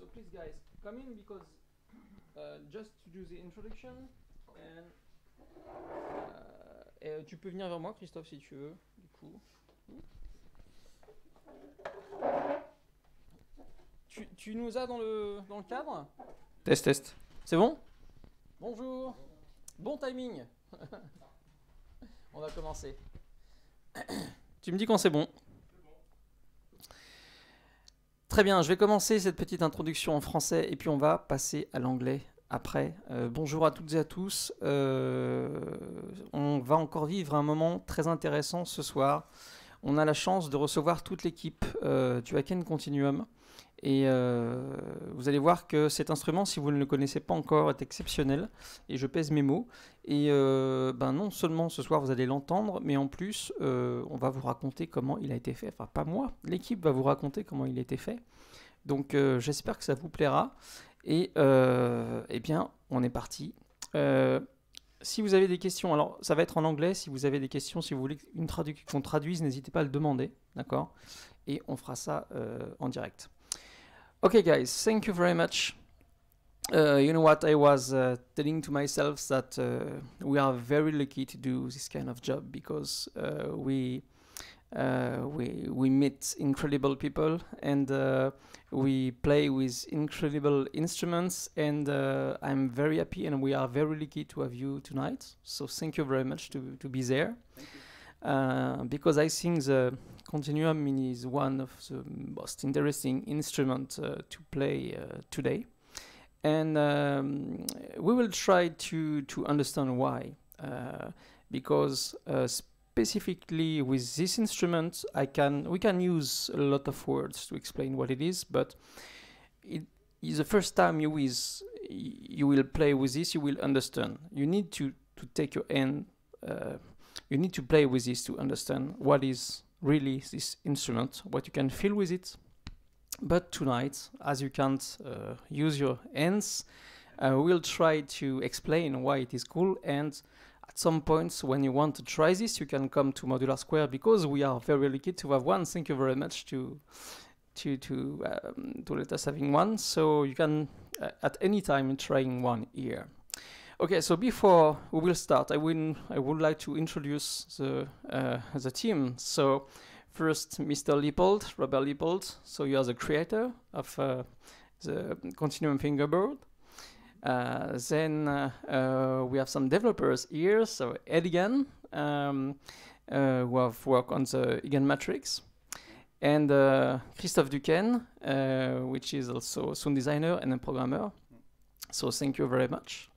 So please, guys, come in because uh, just to do the introduction and uh, et, euh, tu peux venir vers moi, Christophe, si tu veux. Du coup. Tu, tu nous as dans le, dans le cadre? Test, test. C'est bon? Bonjour. Bon timing. On va commencer. tu me dis quand c'est bon. Très bien, je vais commencer cette petite introduction en français et puis on va passer à l'anglais après. Euh, bonjour à toutes et à tous. Euh, on va encore vivre un moment très intéressant ce soir. On a la chance de recevoir toute l'équipe euh, du Hacken Continuum. Et euh, vous allez voir que cet instrument, si vous ne le connaissez pas encore, est exceptionnel. Et je pèse mes mots. Et euh, ben non seulement ce soir vous allez l'entendre, mais en plus euh, on va vous raconter comment il a été fait. Enfin pas moi, l'équipe va vous raconter comment il a été fait. Donc j'espère que ça vous plaira. Et eh bien on est parti. si vous avez des questions, alors ça va être en anglais. Si vous avez des questions, si vous voulez qu'on traduise, n'hésitez pas à le demander, d'accord? Et on fera ça en direct. Okay, guys, thank you very much. Uh, you know what? I was uh, telling to myself that uh, we are very lucky to do this kind of job because uh, we uh, we we meet incredible people and uh, we play with incredible instruments. And I'm very happy, and we are very lucky to have you tonight. So thank you very much to to be there. Because I think the continuum is one of the most interesting instruments uh, to play uh, today. And um, we will try to, to understand why. Uh, because specifically with this instrument, I can we can use a lot of words to explain what it is, but it is the first time you is you will play with this, you will understand. You need to to take your hand. Uh, you need to play with this to understand what is really this instrument, what you can feel with it. But tonight, as you can't uh, use your hands, uh, we'll try to explain why it is cool. And at some points when you want to try this you can come to modular square because we are very lucky to have one. Thank you very much to to to um, to let us having one. So you can uh, at any time trying one here Okay, so before we will start, I will I would like to introduce the uh, the team. So first, Mr. Lippold, Robert Lippold. So you are the creator of uh, the Continuum Fingerboard. Uh, then uh, uh, we have some developers here. So Ed Eagan, um, uh, who have worked on the Eagan matrix, and Christophe Duquesne, which is also a sound designer and a programmer. So thank you very much.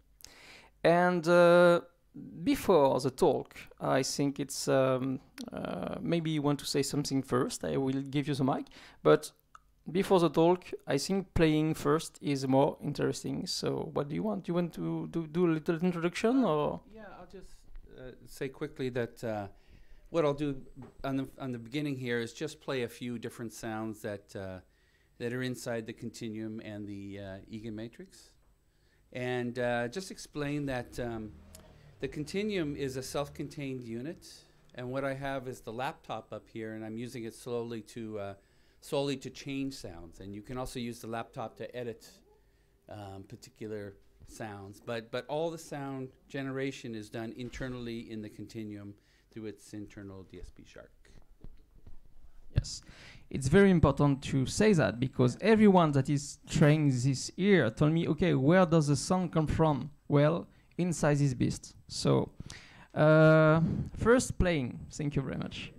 And uh, before the talk, I think it's um, uh, maybe you want to say something first. I will give you the mic, but before the talk, I think playing first is more interesting. So, what do you want? Do you want to do, do a little introduction, or? Yeah, I'll just uh, say quickly that uh, what I'll do on the on the beginning here is just play a few different sounds that uh, that are inside the continuum and the uh, Eagan matrix and uh, just explain that um, the Continuum is a self-contained unit, and what I have is the laptop up here, and I'm using it slowly to uh, to change sounds, and you can also use the laptop to edit um, particular sounds. But but all the sound generation is done internally in the Continuum through its internal DSP SHARC. It's very important to say that because everyone that is trying this here told me, okay, where does the sound come from? Well, inside this beast. So, uh, first playing. Thank you very much.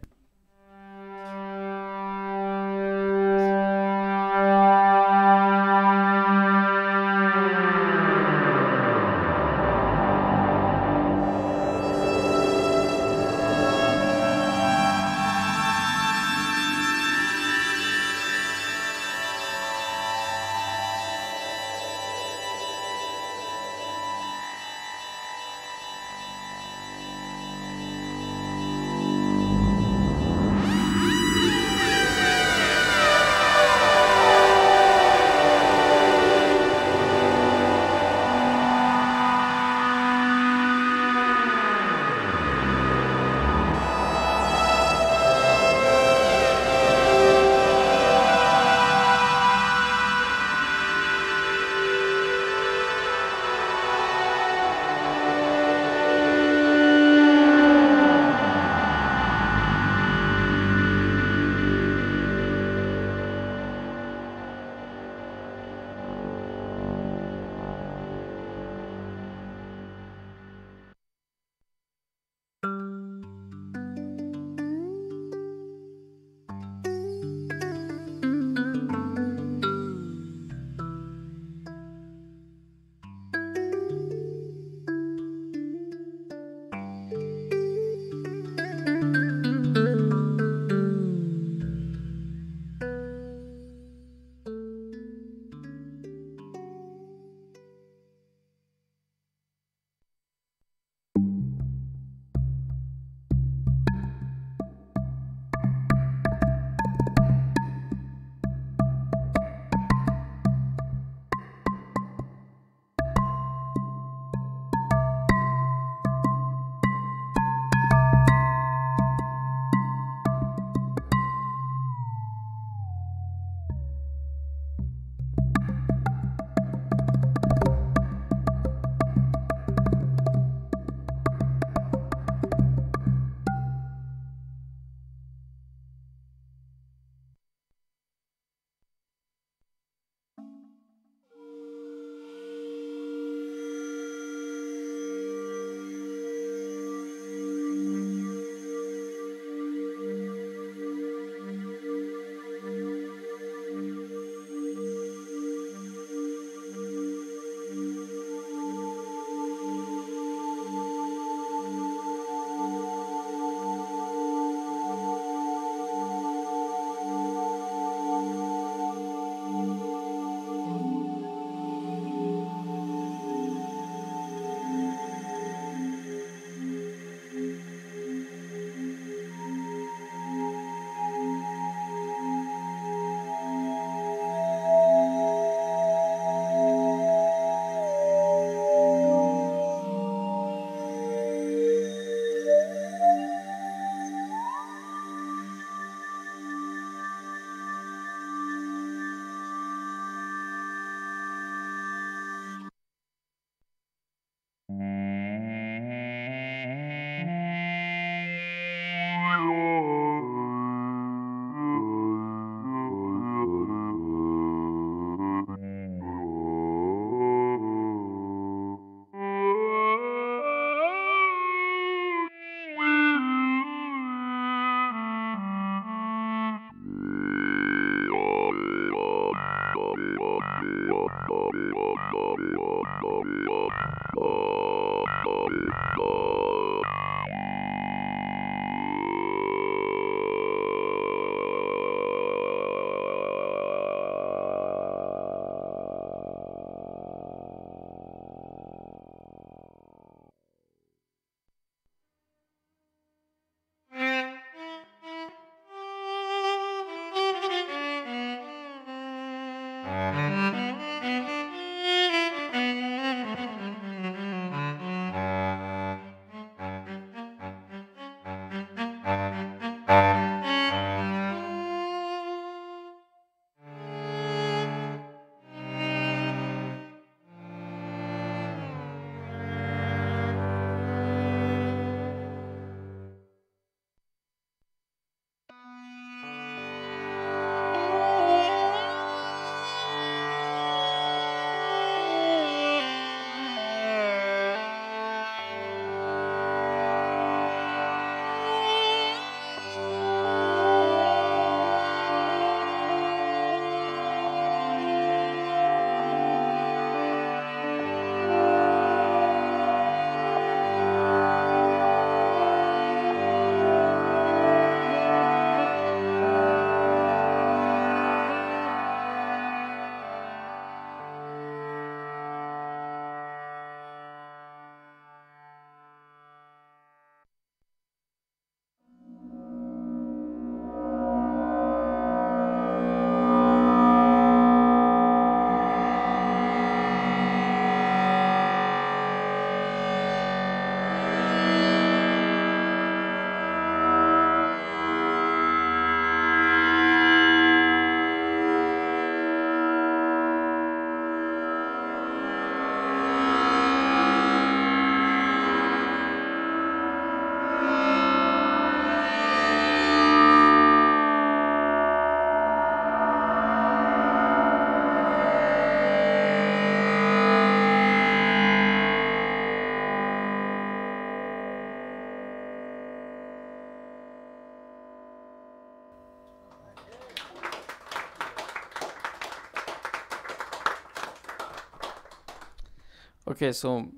Okay, so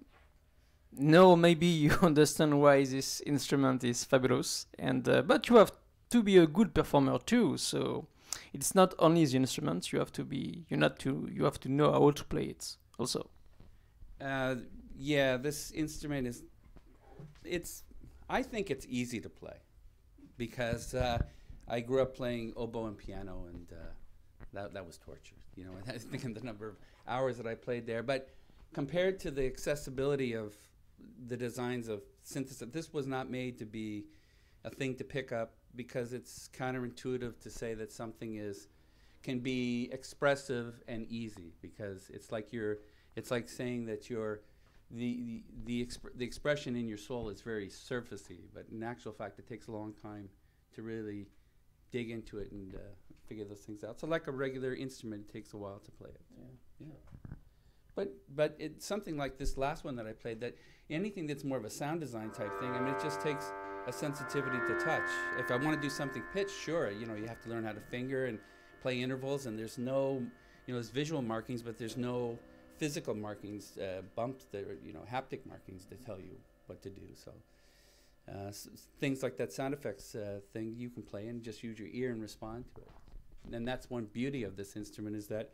now maybe you understand why this instrument is fabulous, and uh, but you have to be a good performer too. So it's not only the instrument; you have to be you not to you have to know how to play it also. Uh, yeah, this instrument is. It's. I think it's easy to play, because uh, I grew up playing oboe and piano, and uh, that that was torture. You know, I think the number of hours that I played there, but compared to the accessibility of the designs of synthesis, this was not made to be a thing to pick up because it's counterintuitive to say that something is can be expressive and easy because it's like you're it's like saying that you're the the the, exp- the expression in your soul is very surfacey, but in actual fact, it takes a long time to really dig into it and uh, figure those things out. So, like a regular instrument, it takes a while to play it. Yeah, yeah. But but it's something like this last one that I played. That anything that's more of a sound design type thing. I mean, it just takes a sensitivity to touch. If I want to do something pitch, sure, you know, you have to learn how to finger and play intervals, and there's no, you know, there's visual markings, but there's no physical markings, uh, bumps that are, you know, haptic markings to tell you what to do. So uh, things like that sound effects uh, thing you can play and just use your ear and respond to it. And that's one beauty of this instrument is that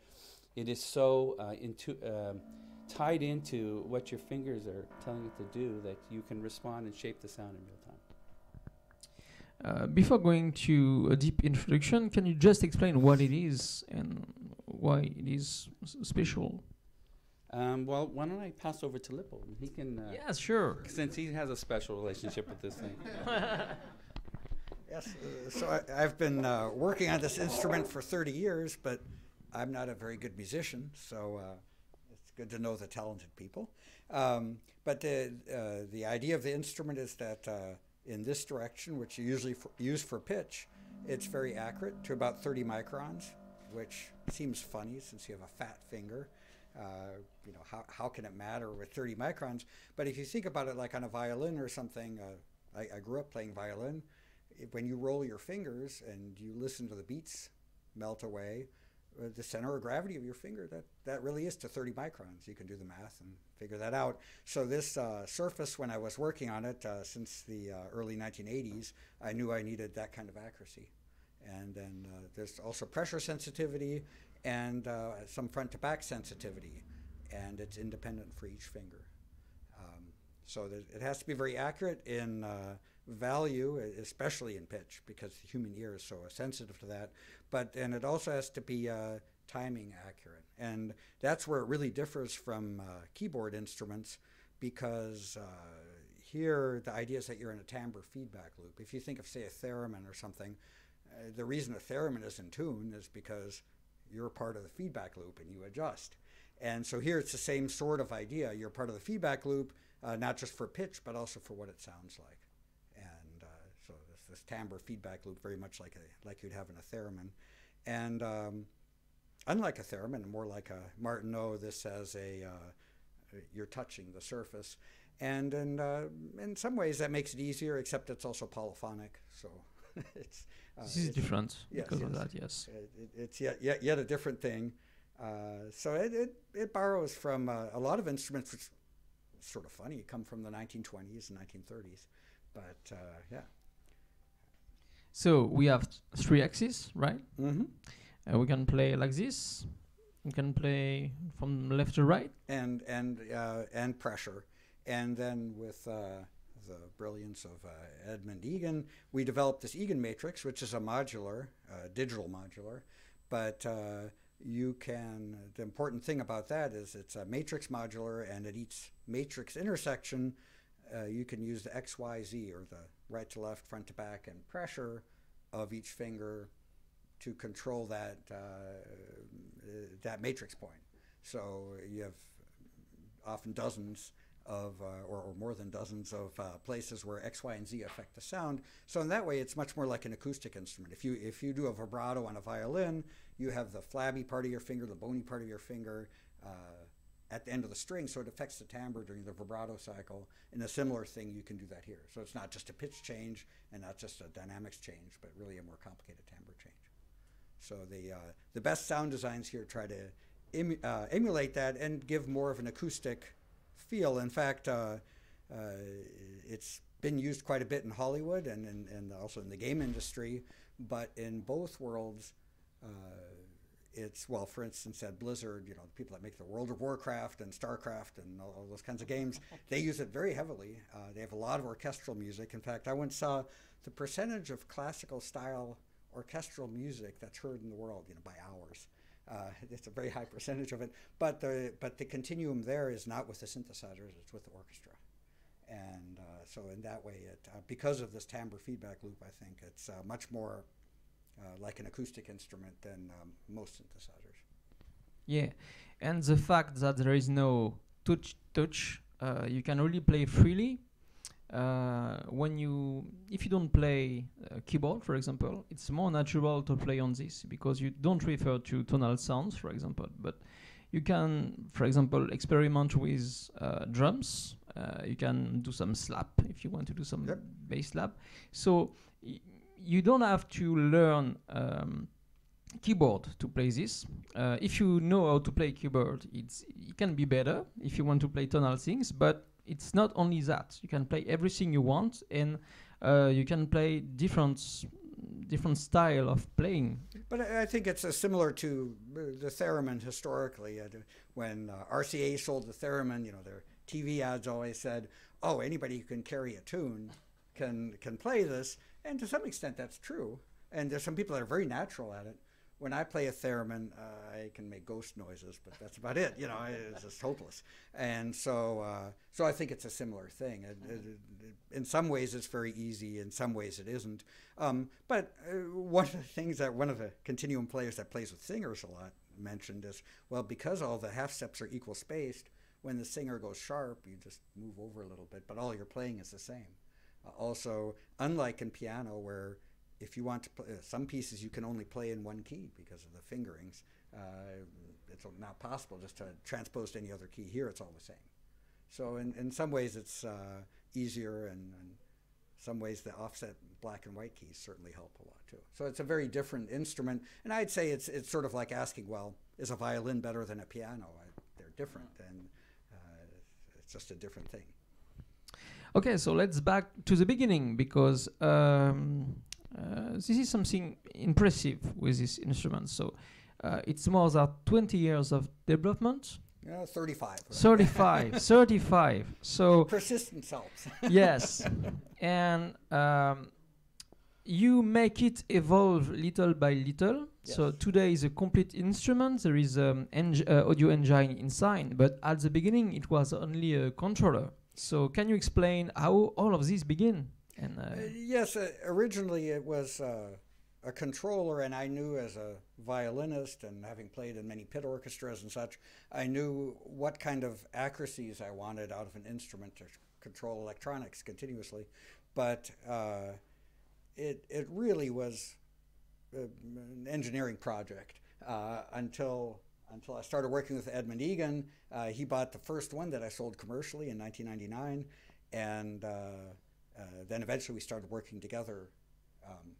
it is so uh, into, um tied into what your fingers are telling it to do that you can respond and shape the sound in real time. Uh, before going to a deep introduction, can you just explain what it is and why it is s- special? Um, well, why don't I pass over to Lippo? and He can, uh, yes, sure. since he has a special relationship with this thing. Yes, uh, so I, I've been uh, working on this instrument for 30 years, but I'm not a very good musician, so uh, it's good to know the talented people. Um, but the, uh, the idea of the instrument is that uh, in this direction, which you usually for, use for pitch, it's very accurate to about 30 microns, which seems funny since you have a fat finger. Uh, you know, how, how can it matter with 30 microns? But if you think about it like on a violin or something, uh, I, I grew up playing violin when you roll your fingers and you listen to the beats melt away, the center of gravity of your finger, that, that really is to 30 microns. You can do the math and figure that out. So, this uh, surface, when I was working on it uh, since the uh, early 1980s, I knew I needed that kind of accuracy. And then uh, there's also pressure sensitivity and uh, some front to back sensitivity, and it's independent for each finger. Um, so it has to be very accurate in uh, value, especially in pitch, because the human ear is so sensitive to that. But and it also has to be uh, timing accurate, and that's where it really differs from uh, keyboard instruments, because uh, here the idea is that you're in a timbre feedback loop. If you think of say a theremin or something, uh, the reason a theremin is in tune is because you're part of the feedback loop and you adjust. And so here it's the same sort of idea. You're part of the feedback loop, uh, not just for pitch, but also for what it sounds like. Uh, this, timbre feedback loop, very much like a like you'd have in a theremin. And um, unlike a theremin, more like a Martenot, this has a uh, you're touching the surface. And in, uh, in some ways that makes it easier, except it's also polyphonic. So it's uh, this is it's- different yes, because of that, yes. it, it, it's yet, yet yet a different thing. Uh, so it, it, it borrows from uh, a lot of instruments, which is sort of funny, come from the 1920s and 1930s. But uh, yeah. So we have three axes, right? Mm-hmm. Uh, we can play like this. We can play from left to right. And and uh, and pressure, and then with uh, the brilliance of uh, Edmund Eagan, we developed this Eagan matrix, which is a modular, uh, digital modular, but uh, you can. The important thing about that is it's a matrix modular, and at each matrix intersection, uh, you can use the X, Y, Z, or the right to left, front to back, and pressure of each finger to control that uh, that matrix point. So you have often dozens of, uh, or, or more than dozens of uh, places where X, Y, and Z affect the sound. So in that way, it's much more like an acoustic instrument. If you if you do a vibrato on a violin, you have the flabby part of your finger, the bony part of your finger. Uh, at the end of the string, so it affects the timbre during the vibrato cycle. And a similar thing, you can do that here. So it's not just a pitch change and not just a dynamics change, but really a more complicated timbre change. So the uh, the best sound designs here try to uh, emulate that and give more of an acoustic feel. In fact, uh, uh, it's been used quite a bit in Hollywood and, and, and also in the game industry. But in both worlds, uh, it's well, for instance, at Blizzard, you know, the people that make the World of Warcraft and StarCraft and all, all those kinds of games, they use it very heavily. Uh, they have a lot of orchestral music. In fact, I once saw the percentage of classical style orchestral music that's heard in the world, you know, by hours. Uh, it's a very high percentage of it, but the but the continuum there is not with the synthesizers; it's with the orchestra, and uh, so in that way, it uh, because of this timbre feedback loop, I think it's uh, much more uh, like an acoustic instrument than um, most synthesizers. Yeah, and the fact that there is no touch touch, uh, you can really play freely. Uh, when you, if you don't play uh, keyboard, for example, it's more natural to play on this because you don't refer to tonal sounds, for example. But you can, for example, experiment with uh, drums. Uh, you can do some slap if you want to do some Yep. bass slap. So you don't have to learn. Um, keyboard to play this. Uh, if you know how to play keyboard, it's it can be better if you want to play tonal things. But it's not only that. You can play everything you want, and uh, you can play different different style of playing. But I, I think it's uh, similar to uh, the theremin historically. Uh, when RCA sold the theremin, you know, their TV ads always said, "Oh, anybody who can carry a tune can can play this," and to some extent that's true. And there's some people that are very natural at it. When I play a theremin, uh, I can make ghost noises, but that's about it. You know, it's just hopeless. And so, uh, so I think it's a similar thing. It, it, it, in some ways, it's very easy. In some ways, it isn't. Um, but uh, one of the things that one of the continuum players that plays with singers a lot mentioned is, well, because all the half steps are equal spaced, when the singer goes sharp, you just move over a little bit, but all you're playing is the same. Also, unlike in piano, where if you want to play uh, some pieces, you can only play in one key because of the fingerings. Uh, it's not possible just to transpose to any other key. Here, it's all the same. So, in, in some ways, it's uh, easier, and, and some ways, the offset black and white keys certainly help a lot too. So, it's a very different instrument, and I'd say it's it's sort of like asking, well, is a violin better than a piano? I, they're different, and uh, it's just a different thing. Okay, so let's back to the beginning because um, uh, this is something impressive with this instrument. So uh, it's more than 20 years of development. Yeah, 35. right? 35, 35. So Persistence helps. yes, and um, you make it evolve little by little. So today is a complete instrument. There is um, eng- uh, audio engine inside, but at the beginning it was only a controller. So can you explain how all of this begin? And uh, Uh, yes, uh, originally it was uh, a controller, and I knew as a violinist and having played in many pit orchestras and such, I knew what kind of accuracies I wanted out of an instrument to control electronics continuously. But uh, it, it really was an engineering project uh, until until I started working with Edmund Eagan. Uh, he bought the first one that I sold commercially in 1999, and uh, uh, then eventually we started working together um,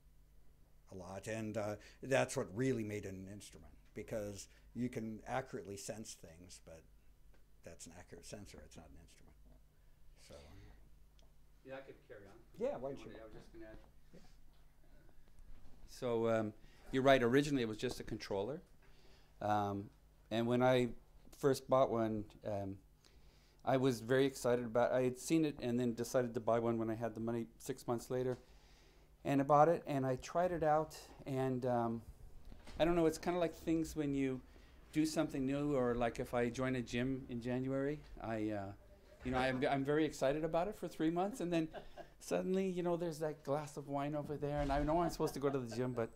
a lot, and uh, that's what really made it an instrument because you can accurately sense things, but that's an accurate sensor. It's not an instrument. So Yeah, I could carry on. yeah, why don't you? I was just gonna add. So um, you're right. Originally, it was just a controller, um, and when I first bought one, um, I was very excited about. It. I had seen it and then decided to buy one when I had the money six months later, and I bought it and I tried it out and um, I don't know. It's kind of like things when you do something new, or like if I join a gym in January, I. Uh, you know, I'm, I'm very excited about it for three months, and then suddenly, you know, there's that glass of wine over there, and I know I'm supposed to go to the gym, but,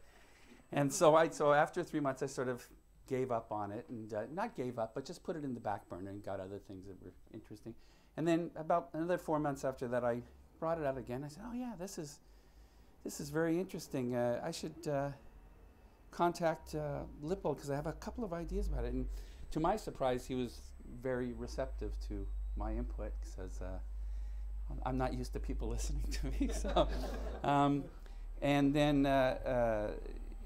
and so I, so after three months, I sort of gave up on it, and uh, not gave up, but just put it in the back burner and got other things that were interesting. And then about another four months after that, I brought it out again. I said, "Oh yeah, this is, this is very interesting. Uh, I should uh, contact uh, Lippo because I have a couple of ideas about it." And to my surprise, he was very receptive to my input. Says, uh, "I'm not used to people listening to me." So, um, and then, uh, uh,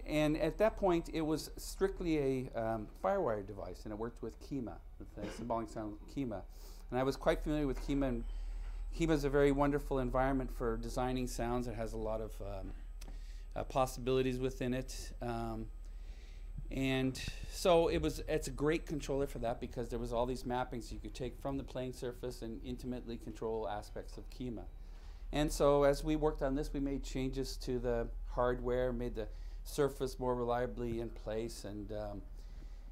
and at that point, it was strictly a um, FireWire device, and it worked with Kyma, the symbolic sound Kyma. And I was quite familiar with Kyma. And Kyma is a very wonderful environment for designing sounds. It has a lot of um, uh, possibilities within it. Um, and so it was it's a great controller for that because there was all these mappings you could take from the playing surface and intimately control aspects of Kyma. And so as we worked on this, we made changes to the hardware, made the surface more reliably in place, and um,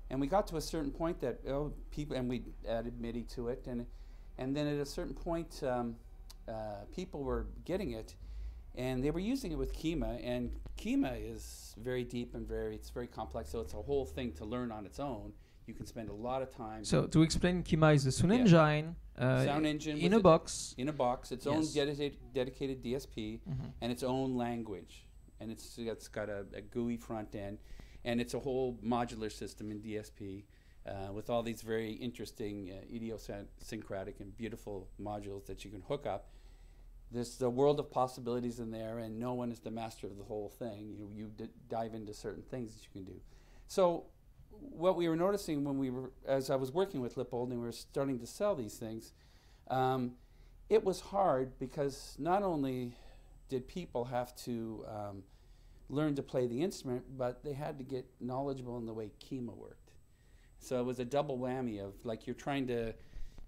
and we got to a certain point that oh, people and we added MIDI to it, and and then at a certain point, um, uh, people were getting it, and they were using it with Kyma, and Kyma is very deep and very it's very complex, so it's a whole thing to learn on its own. You can spend a lot of time. So to explain, Kyma is a sound Yeah. engine, uh, Sound engine in a box. in a box, its own dedicated dedicated DSP, Mhm. and its own language, and it's it's got a, a GUI front end, and it's a whole modular system in DSP. Uh, with all these very interesting, uh, idiosyncratic, and beautiful modules that you can hook up, there's a world of possibilities in there, and no one is the master of the whole thing. You you dive into certain things that you can do. So, what we were noticing when we were, as I was working with Lippold and we were starting to sell these things, um, it was hard because not only did people have to um, learn to play the instrument, but they had to get knowledgeable in the way Kyma worked. So it was a double whammy of like you're trying to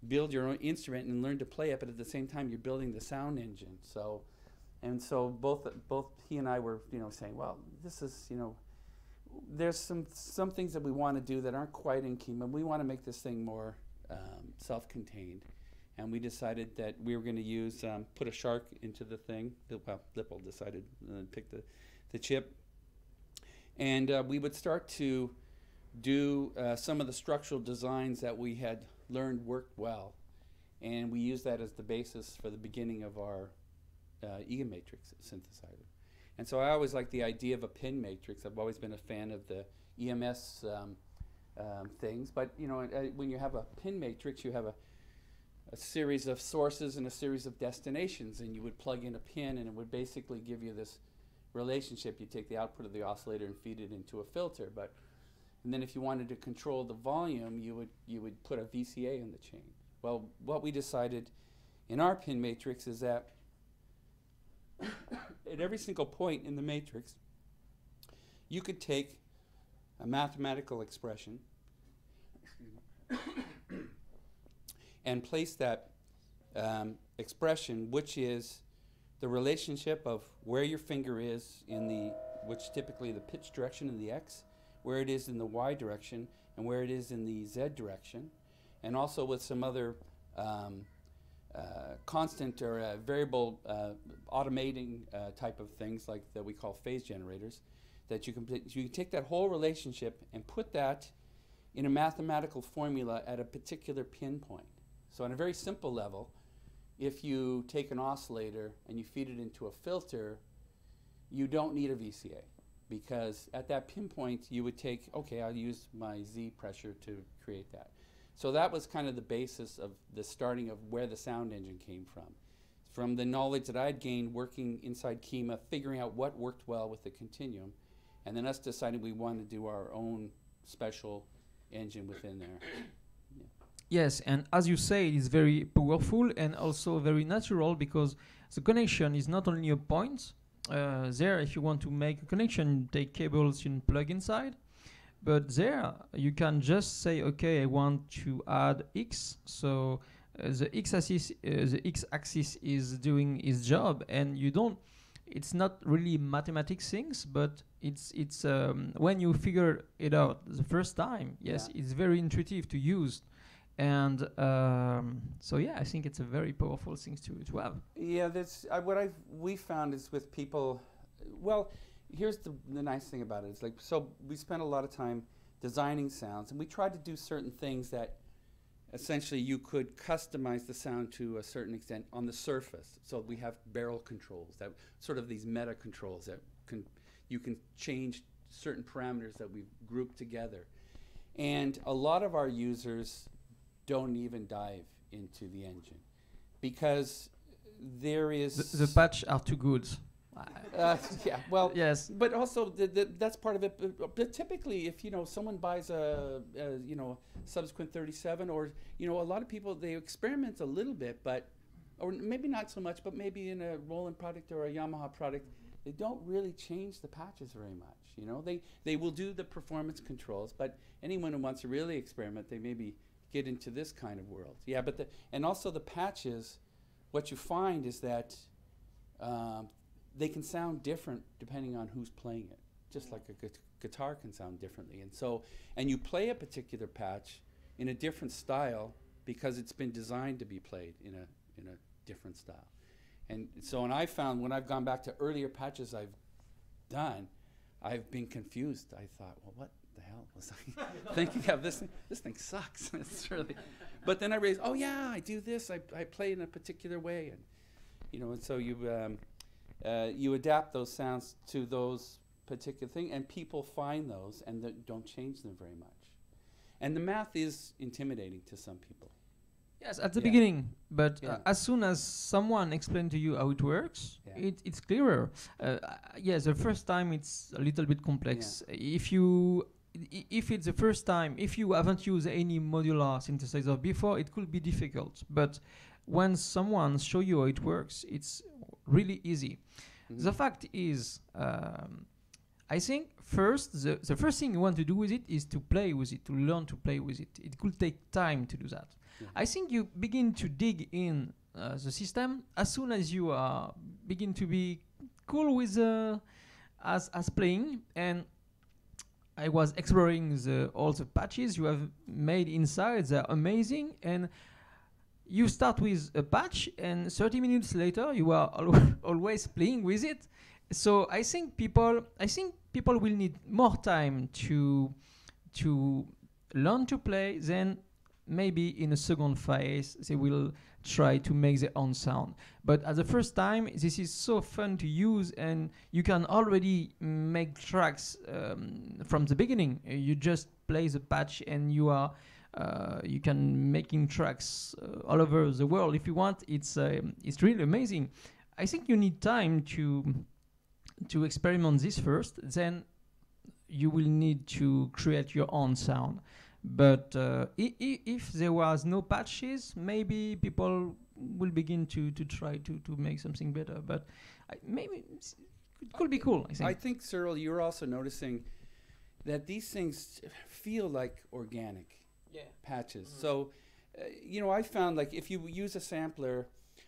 build your own instrument and learn to play it, but at the same time you're building the sound engine. So, and so both both he and I were you know saying, well, this is you know, there's some some things that we want to do that aren't quite in Kyma. We want to make this thing more um, self-contained, and we decided that we were going to use um, put a SHARC into the thing. Well, Lippold decided uh, pick the the chip, and uh, we would start to do uh, some of the structural designs that we had learned worked well, and we used that as the basis for the beginning of our uh, Eagan matrix synthesizer. And so I always like the idea of a pin matrix. I've always been a fan of the EMS um, um, things, but you know, uh, when you have a pin matrix, you have a a series of sources and a series of destinations, and you would plug in a pin, and it would basically give you this relationship. You take the output of the oscillator and feed it into a filter, but and then if you wanted to control the volume, you would you would put a VCA in the chain. Well, what we decided in our pin matrix is that at every single point in the matrix, you could take a mathematical expression and place that um, expression, which is the relationship of where your finger is in the, which typically the pitch direction in the X, where it is in the Y direction, and where it is in the Z direction, and also with some other um, uh, constant or uh, variable uh, automating uh, type of things like that we call phase generators, that you can you can take that whole relationship and put that in a mathematical formula at a particular pinpoint. So on a very simple level, if you take an oscillator and you feed it into a filter, you don't need a VCA because at that pinpoint you would take, okay, I'll use my Z pressure to create that. So that was kind of the basis of the starting of where the sound engine came from. From the knowledge that I'd gained working inside Kyma, figuring out what worked well with the continuum, and then us deciding we wanted to do our own special engine within there. Yes, and as you say, it's very powerful and also very natural because the connection is not only a point. Uh, there, if you want to make a connection, take cables you plug inside. But there, you can just say, okay, I want to add X. So uh, the X-axis, uh, the X-axis is doing its job, and you don't. It's not really mathematics things, but it's it's um, when you figure it out the first time. Yes, Yeah. it's very intuitive to use and um, so yeah, I think it's a very powerful thing to to have. Yeah, that's uh, what I've we found is with people. Well, here's the the nice thing about it. It's like so we spent a lot of time designing sounds, and we tried to do certain things that essentially you could customize the sound to a certain extent on the surface. So we have barrel controls that sort of these meta controls that can you can change certain parameters that we've grouped together. And a lot of our users don't even dive into the engine because there is The, the patch are too good. uh, yeah well yes. but also the, the, that's part of it but, but typically if you know someone buys a, a you know subsequent 37 or you know a lot of people they experiment a little bit but or maybe not so much but maybe in a Roland product or a Yamaha product they don't really change the patches very much you know they they will do the performance controls but anyone who wants to really experiment they maybe get into this kind of world yeah but the and also the patches what you find is that um, they can sound different depending on who's playing it, just like a gu- guitar can sound differently. And so, and you play a particular patch in a different style because it's been designed to be played in a in a different style. And so, and I found when I've gone back to earlier patches I've done, I've been confused. I thought, well, what was I thinking of? This thing, this thing sucks. it's really. But then I realized, oh yeah, I do this. I, I play in a particular way, and you know, and so you um, uh, you adapt those sounds to those particular thing, and people find those and th- don't change them very much. And the math is intimidating to some people. Yes, at the Yeah. beginning, but Yeah. uh, as soon as someone explains to you how it works, Yeah. it, it's clearer. Uh, uh, yes, the first time it's a little bit complex. If you if it's the first time, if you haven't used any modular synthesizer before, it could be difficult. But when someone show you how it works, it's really easy. Mhm. The fact is, um, I think first the, the first thing you want to do with it is to play with it, to learn to play with it. It could take time to do that. Yeah. I think you begin to dig in uh, the system as soon as you are begin to be cool with uh, as as playing and I was exploring the, all the patches you have made inside. They're amazing, and you start with a patch, and 30 minutes later, you are al- always playing with it. So I think people, I think people will need more time to to learn to play. Then maybe in a second phase, they will try to make their own sound. But at the first time, this is so fun to use, and you can already make tracks um, from the beginning. You just play the patch, and you are uh, you can making tracks uh, all over the world if you want. It's um, it's really amazing. I think you need time to to experiment this first. Then you will need to create your own sound. But uh, i- i- if there was no patches, maybe people will begin to, to try to, to make something better. But I, maybe it could be cool. I think. I think, Cyril, you're also noticing that these things feel like organic yeah. patches. So, uh, you know, I found like if you use a sampler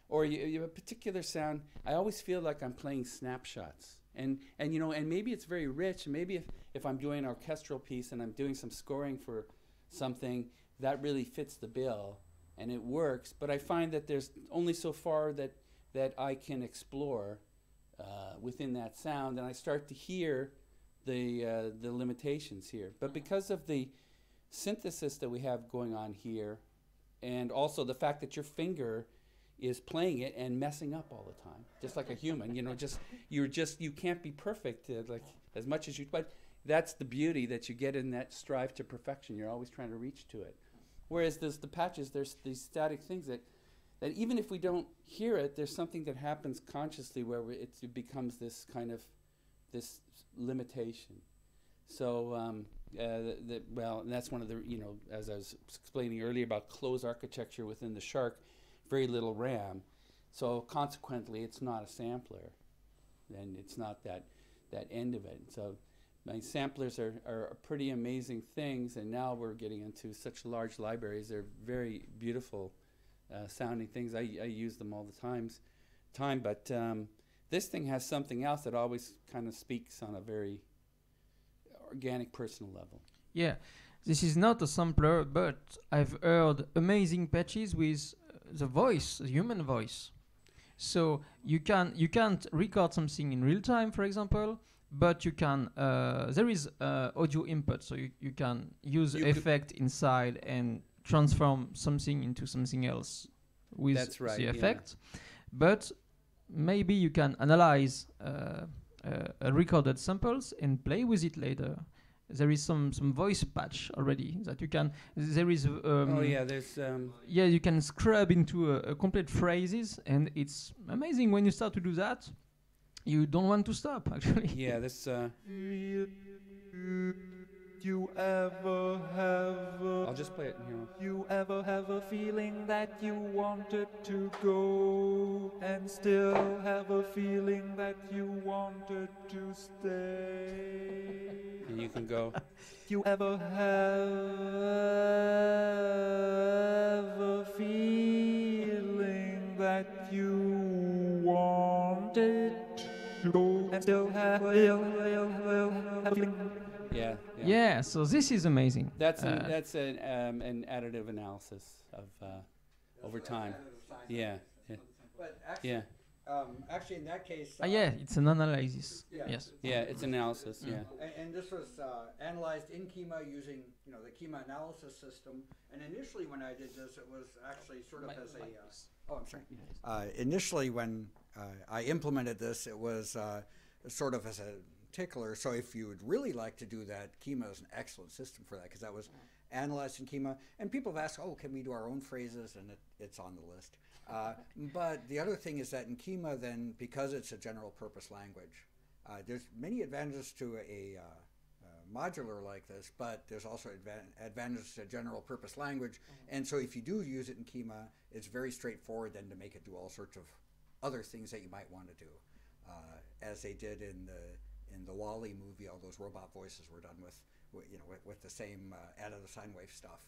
or you, you have a particular sound, I always feel like I'm playing snapshots. And, and you know, and maybe it's very rich. Maybe if, if I'm doing an orchestral piece and I'm doing some scoring for something, that really fits the bill and it works. But I find that there's only so far that, that I can explore uh, within that sound, and I start to hear the, uh, the limitations here. But because of the synthesis that we have going on here, and also the fact that your finger is playing it and messing up all the time, just like a human. You know, just you're just you can't be perfect uh, like as much as you. But that's the beauty that you get in that strive to perfection. You're always trying to reach to it. Whereas there's the patches, there's these static things that that even if we don't hear it, there's something that happens consciously where it becomes this kind of this limitation. So, um, uh, the, well, that's one of the, you know, as I was explaining earlier about closed architecture within the SHARC, very little RAM. So consequently, it's not a sampler, and it's not that that end of it. So my samplers are, are pretty amazing things, and now we're getting into such large libraries. They're very beautiful uh, sounding things. I, I use them all the times, time, but um, this thing has something else that always kind of speaks on a very organic, personal level. Yeah, this is not a sampler, but I've heard amazing patches with uh, the voice, the human voice. So you can you can't record something in real time, for example, but you can. Uh, there is uh, audio input, so you, you can use You effect inside and transform something into something else with That's right, the yeah. effect. But maybe you can analyze uh, uh, uh, recorded samples and play with it later. There is some some voice patch already that you can. There is. Um, oh yeah, there's um, yeah, you can scrub into a, a complete phrases, and it's amazing when you start to do that. You don't want to stop, actually. yeah, this. Uh, You ever have a, I'll just play it here. you ever have a feeling that you wanted to go and still have a feeling that you wanted to stay? And you can go. You ever have go and still have a feeling Yeah. Yeah, so this is amazing. That's an, Uh, that's an um, an additive analysis of uh, over time. Yeah. Yeah. But actually, Yeah. Um, actually, in that case, Ah, yeah, it's an analysis. Yeah. Yes. Yeah, it's an analysis. Mm. Yeah. And, and this was uh, analyzed in Kyma using, you know, the Kyma analysis system. And initially, when I did this, it was actually sort of as a. Uh, oh, I'm sorry. Uh, initially, when uh, I implemented this, it was uh, sort of as a tickler. So if you would really like to do that, Kyma is an excellent system for that because that was analyzed in Kyma. And people have asked, oh, can we do our own phrases? And it, it's on the list. Uh, but the other thing is that in Kyma, then, because it's a general purpose language, uh, there's many advantages to a uh, uh, modular like this, but there's also advan- advantages to a general purpose language. And so if you do use it in Kyma, it's very straightforward then to make it do all sorts of other things that you might want to do, uh, as they did in the in the WALL-E movie. All those robot voices were done with, you know, with, with the same uh, out of the sine wave stuff.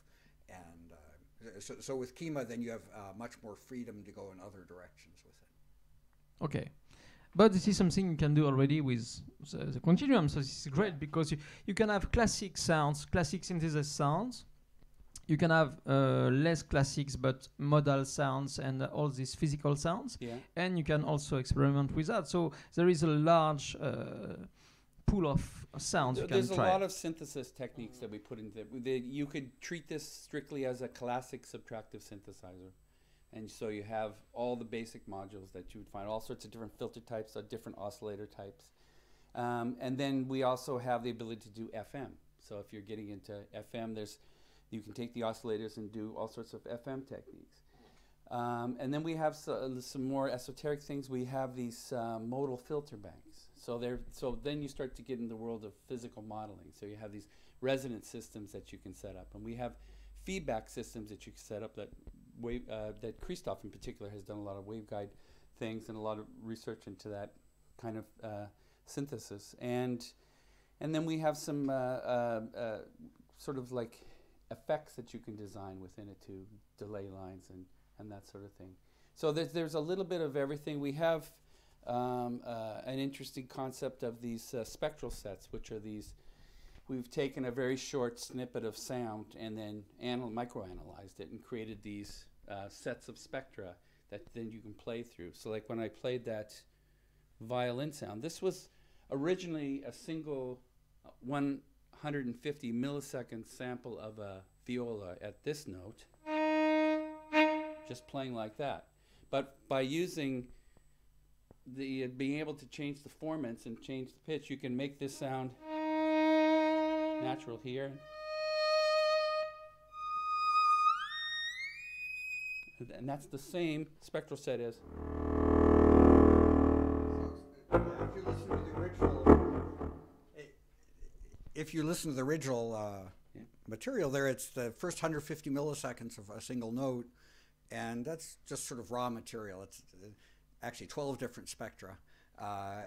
And uh, so, so with Kyma, then you have uh, much more freedom to go in other directions with it. Okay. But this is something you can do already with the, the continuum. So this is great because you, you can have classic sounds, classic synthesis sounds. You can have uh, less classics but modal sounds and uh, all these physical sounds. Yeah. And you can also experiment with that. So there is a large uh, pool of sounds can There's a try. lot of synthesis techniques that we put into it. You could treat this strictly as a classic subtractive synthesizer. And so you have all the basic modules that you would find, all sorts of different filter types, uh, different oscillator types. Um, and then we also have the ability to do FM. So if you're getting into FM, there's you can take the oscillators and do all sorts of FM techniques. Um, and then we have so, some more esoteric things. We have these uh, modal filter banks. So there, so then you start to get in the world of physical modeling. So you have these resonance systems that you can set up, and we have feedback systems that you can set up. That wave, uh, that Christophe in particular has done a lot of waveguide things and a lot of research into that kind of uh, synthesis. And and then we have some uh, uh, uh, sort of like effects that you can design within it to delay lines and, and that sort of thing. So there's, there's a little bit of everything. We have um, uh, an interesting concept of these uh, spectral sets, which are these. We've taken a very short snippet of sound and then anal- microanalyzed it and created these uh, sets of spectra that then you can play through. So, like when I played that violin sound, this was originally a single uh, 150 millisecond sample of a viola at this note, just playing like that. But by using the being able to change the formants and change the pitch, you can make this sound natural here. And And that's the same spectral set as if you listen to the original uh, Yeah. material there, it's the first 150 milliseconds of a single note, and that's just sort of raw material. It's uh, actually 12 different spectra uh, uh,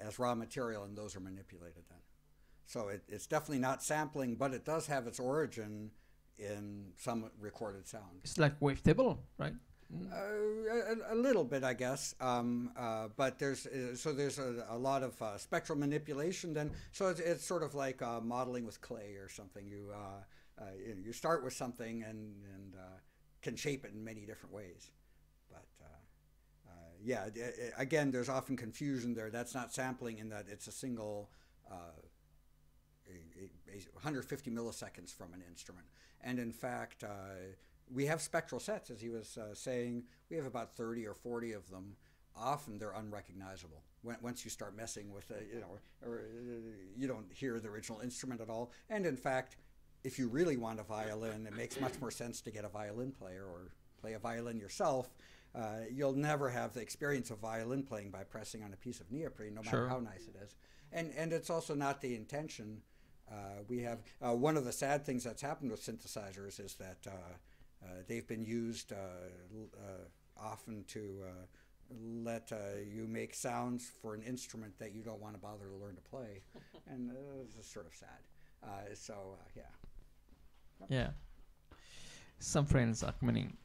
as raw material, and those are manipulated then. So it, it's definitely not sampling, but it does have its origin in some recorded sound. It's like wavetable, right? Uh, a, a little bit, I guess. Um, uh, but there's uh, so there's a, a lot of uh, spectral manipulation. Then so it's, it's sort of like uh, modeling with clay or something. You you, start with something and and can shape it in many different ways. But yeah, uh, again, there's often confusion there. That's not sampling in that it's a single. Uh, a, a, a 150 milliseconds from an instrument. And in fact, uh, we have spectral sets, as he was uh, saying. We have about 30 or 40 of them. Often they're unrecognizable. When, once you start messing with, it, you know, or, uh, you don't hear the original instrument at all. And in fact, if you really want a violin, it makes much more sense to get a violin player or play a violin yourself. Uh, you'll never have the experience of violin playing by pressing on a piece of neoprene, no matter Sure. how nice it is. And and it's also not the intention. Uh, we have uh, one of the sad things that's happened with synthesizers is that uh, uh, they've been used uh, uh, often to uh, let uh, you make sounds for an instrument that you don't want to bother to learn to play, and uh, it's sort of sad. Uh, so uh, yeah. Yeah. Some friends are coming.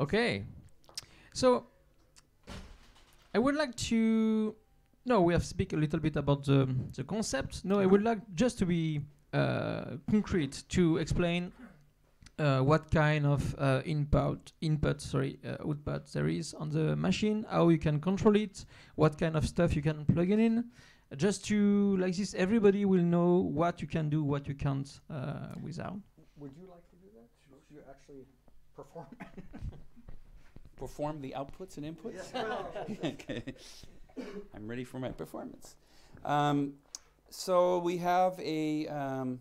Okay. So I would like to no, we have speak a little bit about the the concept. No, I would like just to be uh, concrete to explain uh, what kind of uh, input input sorry uh, output there is on the machine, how you can control it, what kind of stuff you can plug it in. Just to like this, everybody will know what you can do, what you can't uh, without. Would you like to do that? Should you actually perform? Perform the outputs and inputs? okay. I'm ready for my performance. Um, so we have a um,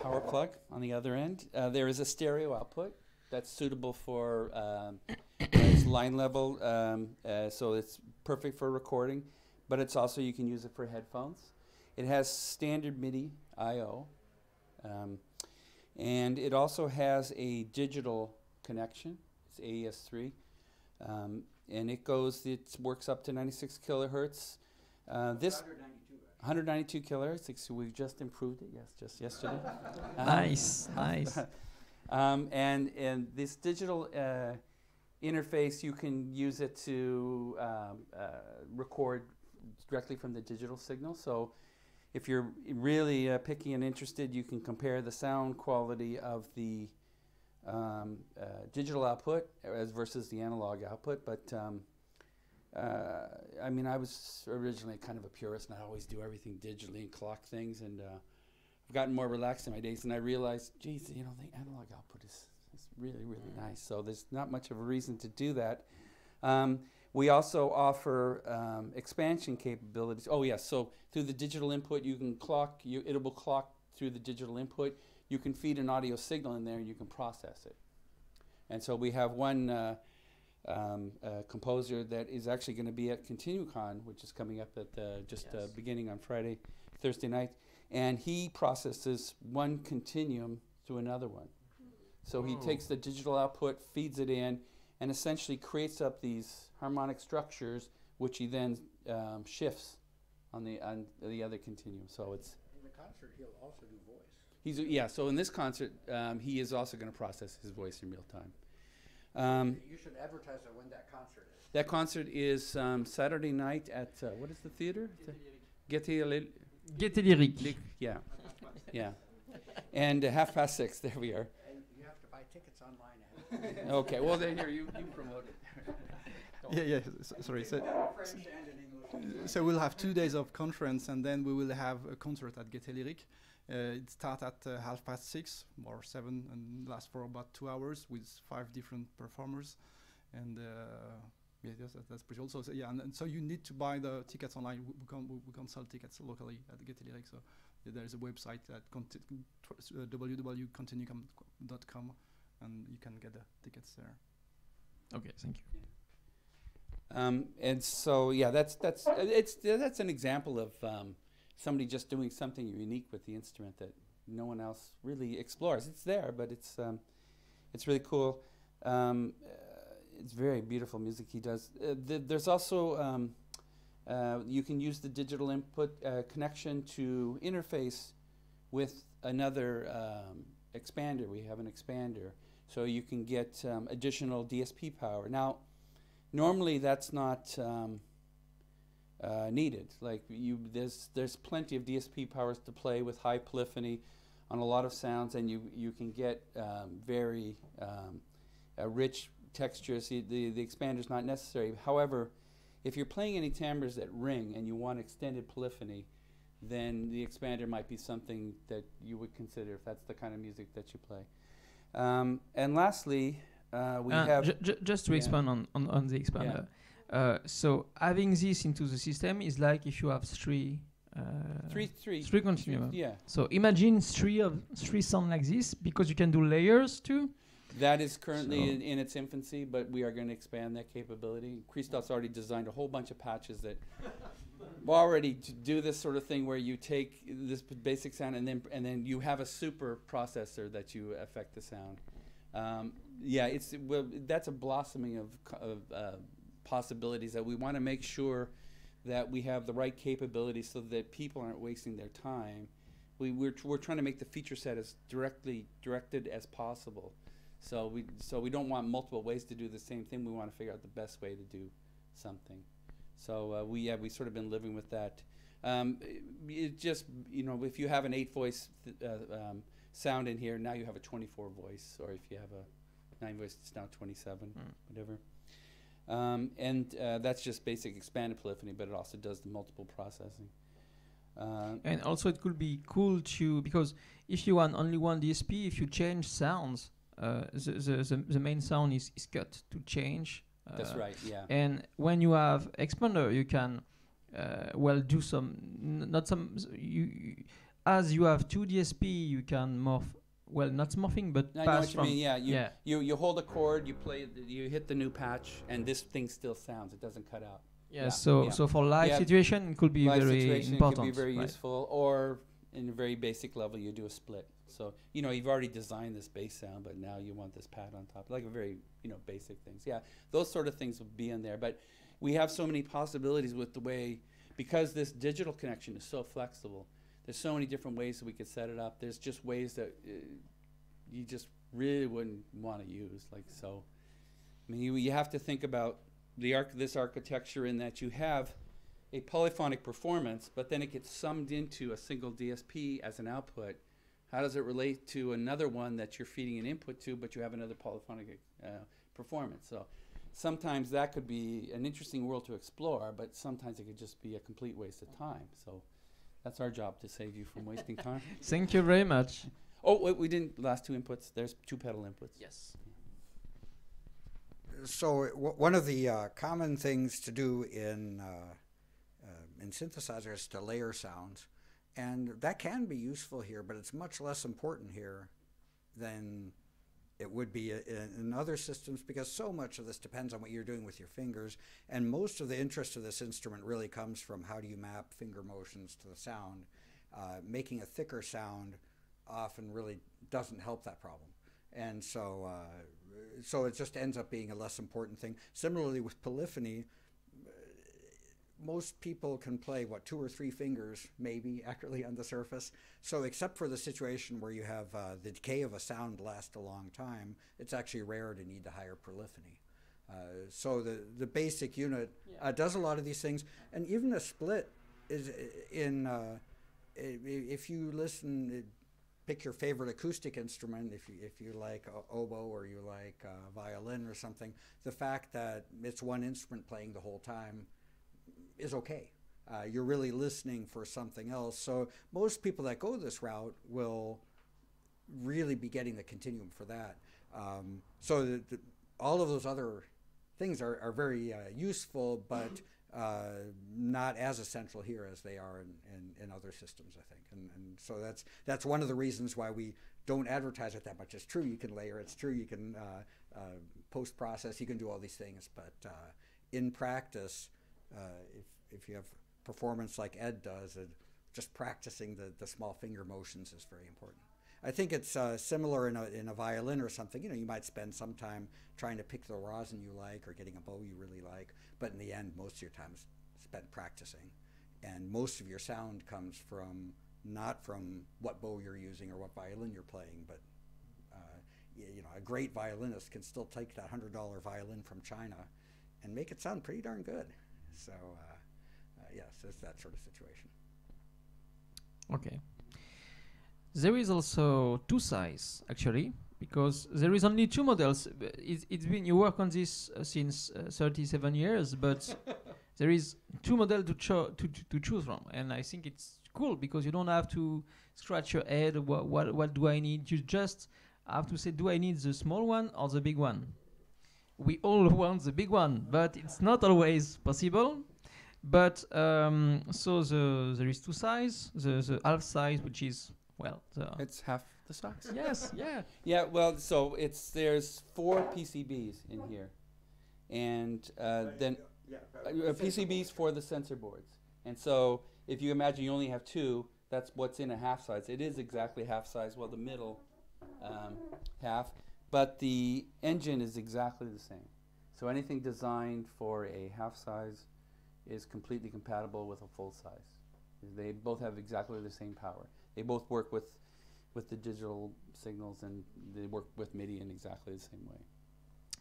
power plug on the other end. Uh, there is a stereo output that's suitable for um, it's line level, um, uh, so it's perfect for recording. But it's also you can use it for headphones. It has standard MIDI I/O, um, and it also has a digital connection. It's AES3, um, and it goes. It works up to 96 kilohertz. Uh, this 192 kilohertz. We've just improved it. Yes, just yesterday. Um, Nice, nice. um, and and this digital uh, interface, you can use it to um, uh, record directly from the digital signal. So, if you're really uh, picky and interested, you can compare the sound quality of the um, uh, digital output as versus the analog output. But um, uh, I mean, I was originally kind of a purist, and I always do everything digitally and clock things, and uh, I've gotten more relaxed in my days, and I realized, geez, you know, the analog output is, is really, really nice. So there's not much of a reason to do that. Um, we also offer um, expansion capabilities. Oh yes, so through the digital input, you can clock. You, it will clock through the digital input. You can feed an audio signal in there, and you can process it. And so we have one uh, um, uh, composer that is actually going to be at ContinuuCon, which is coming up at the, just uh, beginning on Friday, Thursday night, and he processes one continuum to another one. So he Oh. takes the digital output, feeds it in, and essentially creates up these harmonic structures, which he then um, shifts on the on the other continuum. So it's In the concert, he'll also do voice. he's yeah. So in this concert, um, he is also going to process his voice in real time. Um, You should advertise it when that concert is. that concert is um, Saturday night at uh, what is the theater? Gaîté Lil- Gaîté Lyrique. Yeah, yeah. And uh, half past six. There we are. And you have to buy tickets online. Okay. Well, then here you you promote it. Yeah, yeah. s- sorry. So, French and in English. so we'll have two days of conference, and then we will have a concert at Gaîté Lyrique. Uh, it starts at uh, half past six or seven, and lasts for about two hours with five different performers. And uh, yeah, yes, that, that's pretty. Also, so, yeah, and, and so you need to buy the tickets online. We, we can't we, we can't sell tickets locally at Gaîté Lyrique. So yeah, there is a website at conti- tw- uh, www.continuecom.com, and you can get the tickets there. Okay, thank you. Um, and so, yeah, that's that's uh, it's that's an example of um, somebody just doing something unique with the instrument that no one else really explores. It's there, but it's um, it's really cool. Um, uh, it's very beautiful music he does. Uh, th- there's also um, uh, you can use the digital input uh, connection to interface with another um, expander. We have an expander, so you can get um, additional DSP power. Now, normally that's not um, uh, needed. Like you, there's there's plenty of DSP powers to play with high polyphony on a lot of sounds, and you you can get um, very um, uh, rich textures. The, the expander's not necessary. However, if you're playing any timbres that ring and you want extended polyphony, then the expander might be something that you would consider if that's the kind of music that you play. Um, and lastly, uh, we Uh, have ju- ju- just to yeah. expand on, on, on the expander. Uh, so having this into the system is like if you have three uh, three three three continuum. yeah. So imagine three of three sound like this because you can do layers too. That is currently So- in, in its infancy, but we are going to expand that capability. Christophe's already designed a whole bunch of patches that already to do this sort of thing where you take this basic sound and then and then you have a super processor that you affect the sound. Um, yeah, it's well, that's a blossoming of, of uh, possibilities that we want to make sure that we have the right capabilities so that people aren't wasting their time. We, we're, we're trying to make the feature set as directly directed as possible. So we so we don't want multiple ways to do the same thing. We want to figure out the best way to do something. So uh, we yeah we sort of been living with that. Um, it, it just you know if you have an eight voice th- uh, um, sound in here, now you have a 24 voice, or if you have a nine voice, it's now 27, Mm. whatever. Um, and uh, that's just basic expanded polyphony, but it also does the multiple processing. Uh, And also, it could be cool to because if you want only one DSP, if you change sounds, uh, the, the, the the main sound is, is cut to change. Uh, that's right, yeah. And when you have expander, you can uh, well do some n- not some you, you as you have two DSP, you can morph. Well, not morphing, but I know what you mean. Yeah, you, yeah. you you hold a chord, you play, the, you hit the new patch, and this thing still sounds. It doesn't cut out. Yeah, Yeah, so yeah. so for live Yeah. situation, it could be Live very situation important. could be very right. useful, or in a very basic level, you do a split. So you know you've already designed this bass sound, but now you want this pad on top, like a very you know basic things. Yeah, those sort of things would be in there, but we have so many possibilities with the way because this digital connection is so flexible. There's so many different ways that we could set it up. There's just ways that uh, you just really wouldn't want to use. Like so, I mean, you, you have to think about the arc this architecture in that you have a polyphonic performance, but then it gets summed into a single DSP as an output. How does it relate to another one that you're feeding an input to, but you have another polyphonic uh, performance? So sometimes that could be an interesting world to explore, but sometimes it could just be a complete waste of time. So that's our job to save you from wasting time. Thank you very much. Oh, wait, we didn't last two inputs. There's two pedal inputs. Yes. So w- one of the uh, common things to do in uh, uh, in synthesizers is to layer sounds, and that can be useful here, but it's much less important here than it would be in, other systems because so much of this depends on what you're doing with your fingers, and most of the interest of this instrument really comes from how do you map finger motions to the sound. Uh, making a thicker sound often really doesn't help that problem, and so. Uh, so it just ends up being a less important thing. Similarly, with polyphony, most people can play what two or three fingers maybe accurately on the surface. So except for the situation where you have uh, the decay of a sound last a long time, it's actually rare to need the higher polyphony. Uh, so the the basic unit uh, does a lot of these things, and even a split is in. Uh, i- i- if you listen, uh, pick your favorite acoustic instrument. If you if you like uh, oboe or you like uh, violin or something, the fact that it's one instrument playing the whole time is okay. Uh, you're really listening for something else. So most people that go this route will really be getting the continuum for that. Um, so the, the, all of those other things are, are very uh, useful, but uh, not as essential here as they are in, in, in other systems, I think. And, and so that's that's one of the reasons why we don't advertise it that much. It's true you can layer, it's true you can uh, uh, post process, you can do all these things, but uh, in practice, uh, if, if you have performance like Ed does, just practicing the, the small finger motions is very important. I think it's uh, similar in a, in a violin or something. You know, you might spend some time trying to pick the rosin you like or getting a bow you really like, but in the end, most of your time is spent practicing. And most of your sound comes from not from what bow you're using or what violin you're playing, but uh, you know, a great violinist can still take that hundred dollar violin from China and make it sound pretty darn good. So uh, uh, yes, it's that sort of situation. Okay. There is also two size actually because there is only two models. It's, it's been you work on this uh, since uh, 37 years, but there is two models to, cho- to, to to choose from, and I think it's cool because you don't have to scratch your head. What what what do I need? You just have to say, do I need the small one or the big one? We all want the big one, but it's not always possible. But um, so the there is two size. The the half size, which is well, the It's half the size. yes, yeah, Yeah, well, so it's there's four PCBs in here, and uh, then uh, uh, PCBs for the sensor boards. And so if you imagine you only have two, that's what's in a half size. It is exactly half size. Well, the middle um, half, but the engine is exactly the same. So anything designed for a half size is completely compatible with a full size. They both have exactly the same power. They both work with with the digital signals and they work with MIDI in exactly the same way.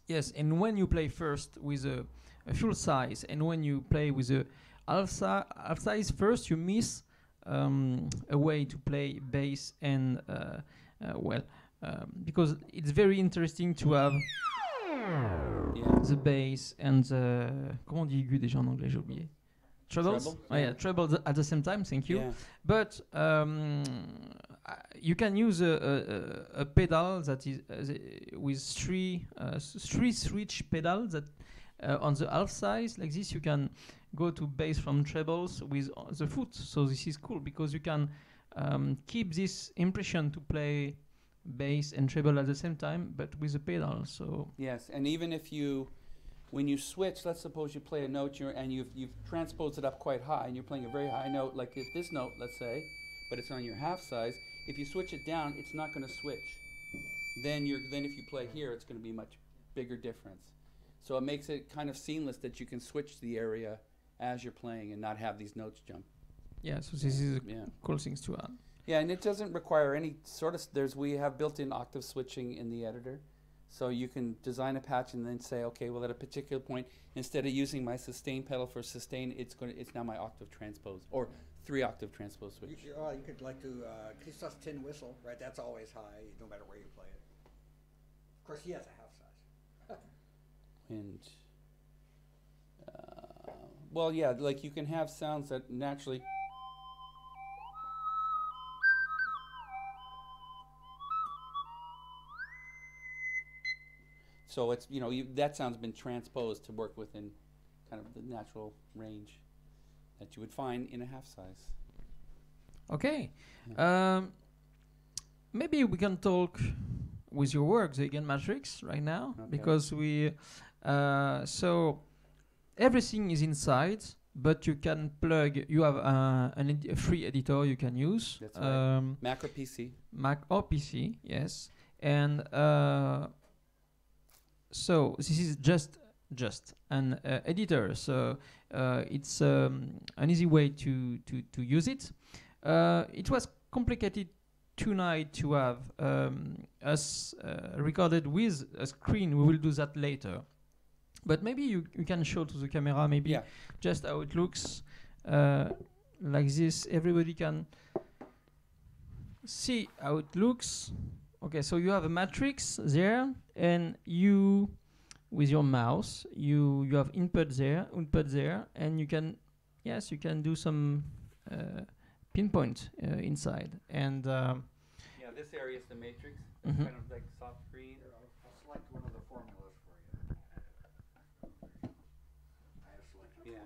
yes. And when you play first with a, a full size, and when you play with a half, si- half size, first you miss um, a way to play bass and uh, uh, well um, because it's very interesting to have Yeah. the bass and the comment on dit aigu déjà en anglais j'ai oublié trebles Treble, oh, yeah trebles at the same time thank you Yeah. but um, uh, you can use a, a, a- pedal that is uh, with three uh, three switch pedals that uh, on the half size like this you can go to bass from trebles with uh, the foot so this is cool because you can um, keep this impression to play bass and treble at the same time but with a pedal so Yes, and even if you, when you switch, let's suppose you play a note you're, and you've, you've transposed it up quite high and you're playing a very high note, like if this note, let's say, but it's on your half size, if you switch it down, it's not going to switch. Then you're then if you play here, it's going to be much bigger difference. So it makes it kind of seamless that you can switch the area as you're playing and not have these notes jump. yeah so this is a Yeah. cool things to add Yeah, and it doesn't require any sort of. There's we have built-in octave switching in the editor, so you can design a patch and then say, okay, well at a particular point, instead of using my sustain pedal for sustain, it's going to it's now my octave transpose or three octave transpose switch. you- oh, you could like to uh, Christophe's tin whistle, right? That's always high, no matter where you play it. Of course, he has a half size. And uh, well, yeah, like you can have sounds that naturally. So it's you know you, that sound's been transposed to work within kind of the natural range that you would find in a half size. Okay. Um, maybe we can talk with your work, the EaganMatrix, right now, Okay. because we. Uh, so everything is inside, but you can plug. You have uh, a free editor you can use. That's right. Um, Mac or PC. Mac or PC, yes. And uh, so this is just just an uh, editor. So uh, it's um, an easy way to to to use it. Uh, it was complicated tonight to have um, us uh, recorded with a screen. We will do that later. But maybe you, you can show to the camera maybe Yeah. just how it looks uh, like this. Everybody can see how it looks. Okay, so you have a matrix there, and you, with your mouse, you you have input there, input there, and you can, yes, you can do some uh, pinpoint uh, inside, and um, Yeah, this area is the matrix, Mhm. kind of like soft green. Here, I'll, I'll select one of the formulas for you. I have selected. Yeah.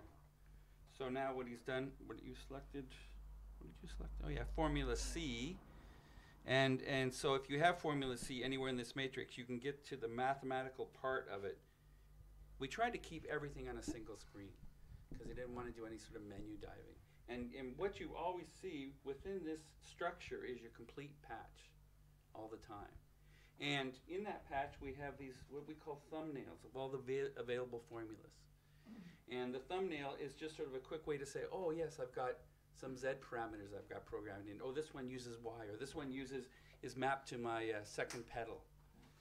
So now what he's done, what you selected, what did you select? Oh yeah, Formula C. And and so if you have Formula C anywhere in this matrix, you can get to the mathematical part of it. We tried to keep everything on a single screen because we didn't want to do any sort of menu diving. And and what you always see within this structure is your complete patch all the time. And in that patch, we have these what we call thumbnails of all the available formulas. And the thumbnail is just sort of a quick way to say, oh, yes, I've got some Z parameters I've got programmed in. Oh, this one uses Y, or this one uses is mapped to my uh, second pedal.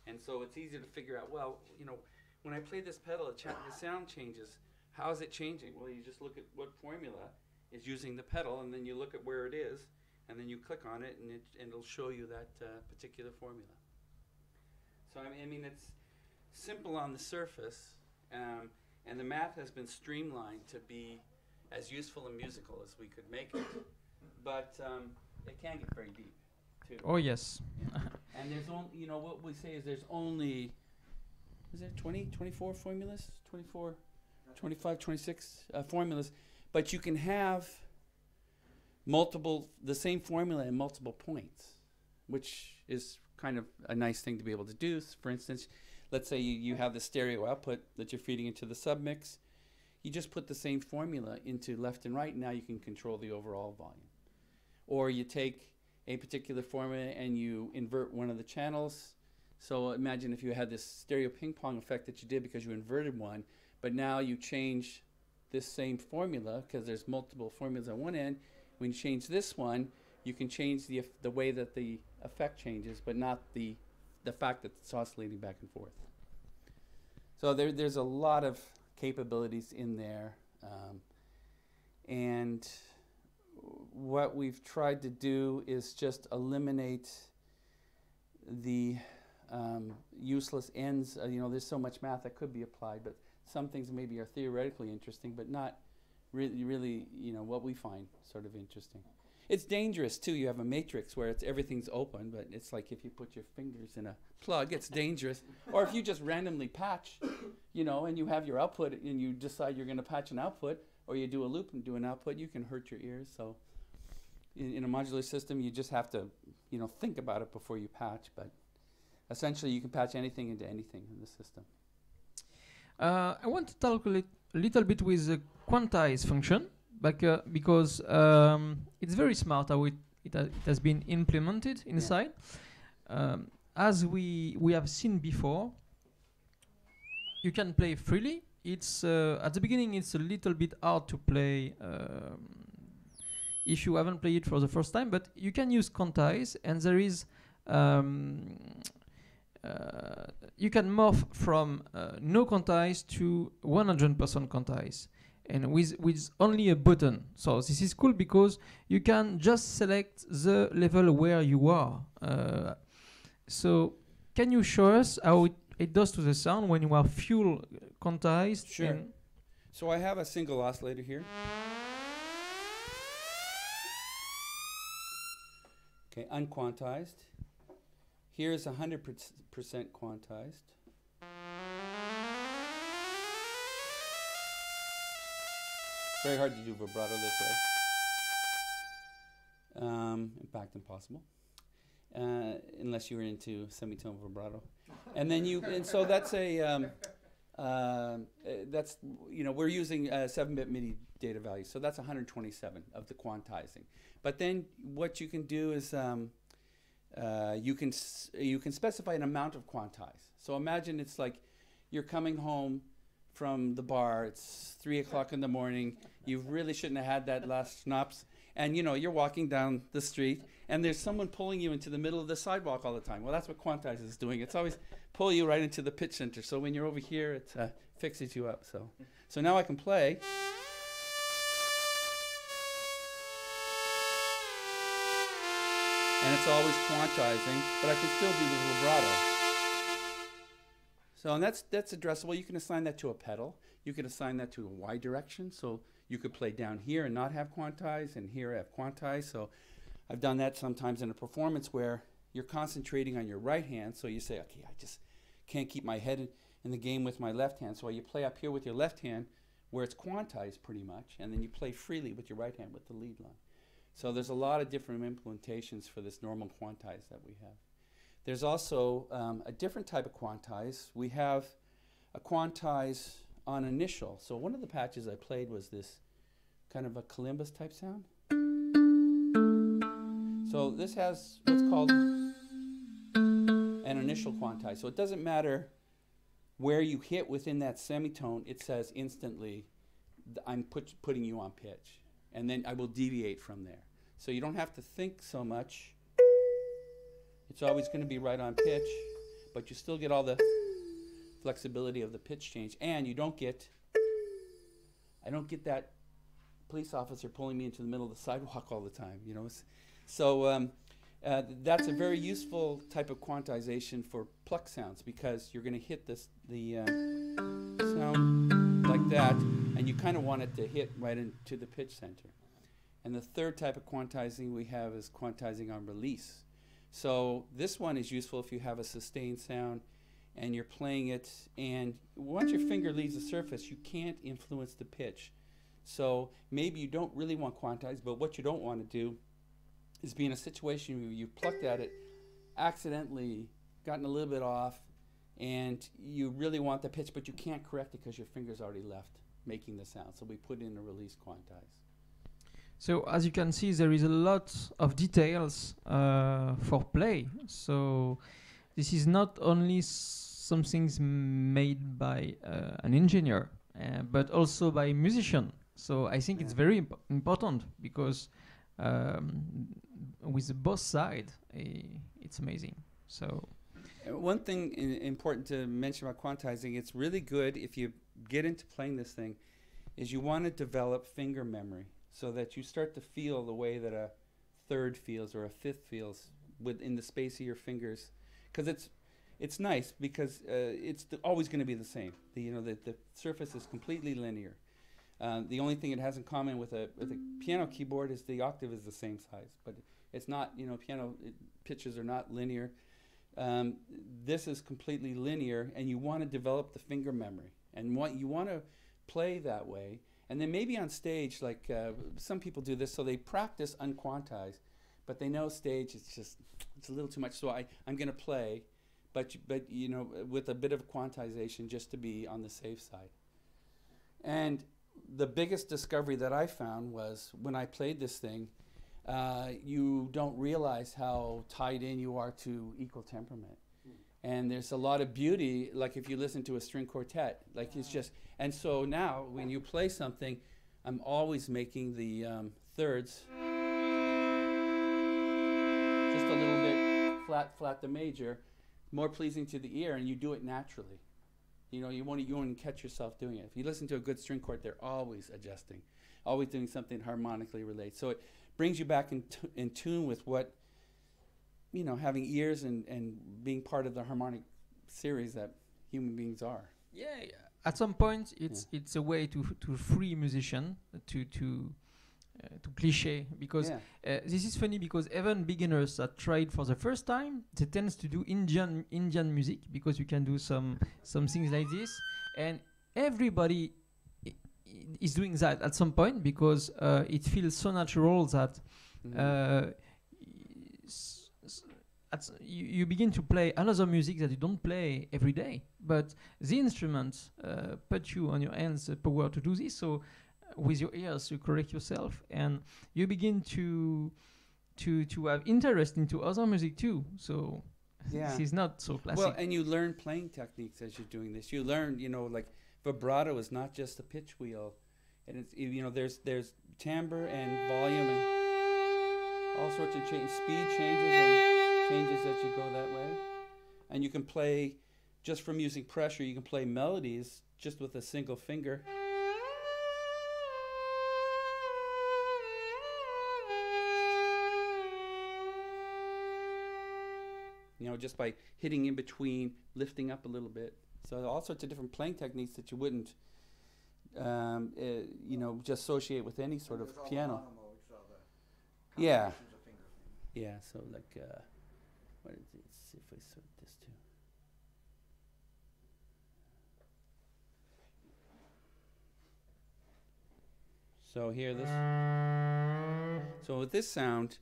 And so it's easy to figure out, well, you know, when I play this pedal, the, cha- the sound changes. How is it changing? Well, you just look at what formula is using the pedal, and then you look at where it is, and then you click on it, and, it, and it'll show you that uh, particular formula. So, I mean, I mean, it's simple on the surface. Um, and the math has been streamlined to be as useful and musical as we could make it. But um, it can get very deep, too. oh yes, And there's only, you know, what we say is there's only, is there 20, 24 formulas? 24, 25, 26 uh, formulas. But you can have multiple, the same formula in multiple points, which is kind of a nice thing to be able to do. For instance, let's say you, you have the stereo output that you're feeding into the submix. You just put the same formula into left and right, and now you can control the overall volume. Or you take a particular formula and you invert one of the channels. So imagine if you had this stereo ping pong effect that you did because you inverted one, but now you change this same formula because there's multiple formulas on one end. When you change this one, you can change the the way that the effect changes, but not the the fact that it's oscillating back and forth. So there, there's a lot of capabilities in there, um, and what we've tried to do is just eliminate the um, useless ends. Uh, you know, there's so much math that could be applied, but some things maybe are theoretically interesting, but not really, really, you know, what we find sort of interesting. It's dangerous too. You have a matrix where it's everything's open, but it's like if you put your fingers in a plug, it's dangerous. or if you just randomly patch, you know, and you have your output and you decide you're going to patch an output, or you do a loop and do an output, you can hurt your ears. So in, in a modular system, you just have to, you know, think about it before you patch. But essentially, you can patch anything into anything in the system. Uh, I want to talk a lit- little bit with the quantize function, but, uh, because um, it's very smart how it, it, ha- it has been implemented inside. Um, as we we have seen before, you can play freely. It's uh, at the beginning it's a little bit hard to play um, if you haven't played it for the first time, but you can use quantize, and there is um, uh, you can morph from uh, no quantize to 100% quantize and with with only a button so this is cool because you can just select the level where you are uh, so can you show us how it, it does to the sound when you are full quantized Sure. So I have a single oscillator here. Okay, unquantized. Here's 100% quantized. Very hard to do vibrato this way. Um, in fact, impossible. Uh, unless you were into semitone vibrato. And then you, and so that's a, um, um, uh, that's you know we're using uh, 7-bit MIDI data value, so that's 127 of the quantizing. But then what you can do is um, uh, you can you can specify an amount of quantize. So imagine it's like you're coming home from the bar. It's three o'clock in the morning. You really shouldn't have had that last schnapps, and you know you're walking down the street, and there's someone pulling you into the middle of the sidewalk all the time. Well, that's what quantize is doing. It's always pull you right into the pitch center. So when you're over here, it uh, fixes you up. So, so now I can play. And it's always quantizing, but I can still do the vibrato. So and that's that's addressable. You can assign that to a pedal. You can assign that to a Y direction. So you could play down here and not have quantize, and here have quantize. So I've done that sometimes in a performance where you're concentrating on your right hand. So you say, okay, I just can't keep my head in, in the game with my left hand. So you play up here with your left hand, where it's quantized pretty much, and then you play freely with your right hand with the lead line. So there's a lot of different implementations for this normal quantize that we have. There's also um, a different type of quantize. We have a quantize on initial. So one of the patches I played was this kind of a columbus type sound. So this has what's called an initial quantize. So it doesn't matter where you hit within that semitone, it says instantly, I'm put, putting you on pitch. And then I will deviate from there. So you don't have to think so much. It's always going to be right on pitch, but you still get all the flexibility of the pitch change. And you don't get, I don't get that police officer pulling me into the middle of the sidewalk all the time, you know. So um, uh, that's a very useful type of quantization for pluck sounds because you're going to hit this the uh, sound like that, and you kind of want it to hit right into the pitch center. And the third type of quantizing we have is quantizing on release. So this one is useful if you have a sustained sound and you're playing it, and once your finger leaves the surface, you can't influence the pitch. So maybe you don't really want quantize, but what you don't want to do is be in a situation where you've plucked at it, accidentally gotten a little bit off, and you really want the pitch, but you can't correct it because your finger's already left making the sound. So we put in a release quantize. So as you can see, there is a lot of details uh, for play. So this is not only some things made by uh, an engineer, uh, but also by a musician. So I think it's very imp- important because um, with both side, eh, it's amazing. So Uh, One thing important to mention about quantizing, it's really good if you get into playing this thing, is you want to develop finger memory so that you start to feel the way that a third feels or a fifth feels within the space of your fingers. because it's it's nice because uh, it's always going to be the same. The, you know, the, the surface is completely linear. Uh, the only thing it has in common with a with a piano keyboard is the octave is the same size, but it's not. You know, piano it, pitches are not linear. Um, this is completely linear, and you want to develop the finger memory, and what you want to play that way. And then maybe on stage, like uh, some people do this, so they practice unquantized, but they know stage it's just it's a little too much. So I I'm going to play, but but you know with a bit of quantization just to be on the safe side. And the biggest discovery that I found was when I played this thing, uh, you don't realize how tied in you are to equal temperament. And there's a lot of beauty, like if you listen to a string quartet, like it's just. And so now, when you play something, I'm always making the um, thirds just a little bit flat, flat the major, more pleasing to the ear, and you do it naturally. You know, you won't, you won't catch yourself doing it. If you listen to a good string quartet they're always adjusting, always doing something harmonically related. So it brings you back in, in tune with what, you know, having ears and, and being part of the harmonic series that human beings are. Yeah, yeah. At some point, it's it's a way to to free musician to to uh, to cliche because yeah. uh, this is funny because even beginners that try it for the first time, they tend to do Indian Indian music because you can do some some things like this, and everybody is doing that at some point because uh, it feels so natural that Mhm. Uh, s- s- at s- you, you begin to play another music that you don't play every day. But the instrument uh, put you on your hands the power to do this. So uh, with your ears, you correct yourself, and you begin to to to have interest into other music too. So Yeah. this is not so classic. Well, and you learn playing techniques as you're doing this. You learn, you know, like vibrato is not just a pitch wheel, and it's you you know there's there's timbre and volume and all sorts of change, speed changes and changes as you go that way, and you can play just from using pressure. You can play melodies just with a single finger. you know, just by hitting in between, lifting up a little bit. So all sorts of different playing techniques that you wouldn't, um, uh, you know, just associate with any sort of piano. Yeah. Yeah. So like, uh, what is it? Let's see if I sort this too. So here this. So with this sound,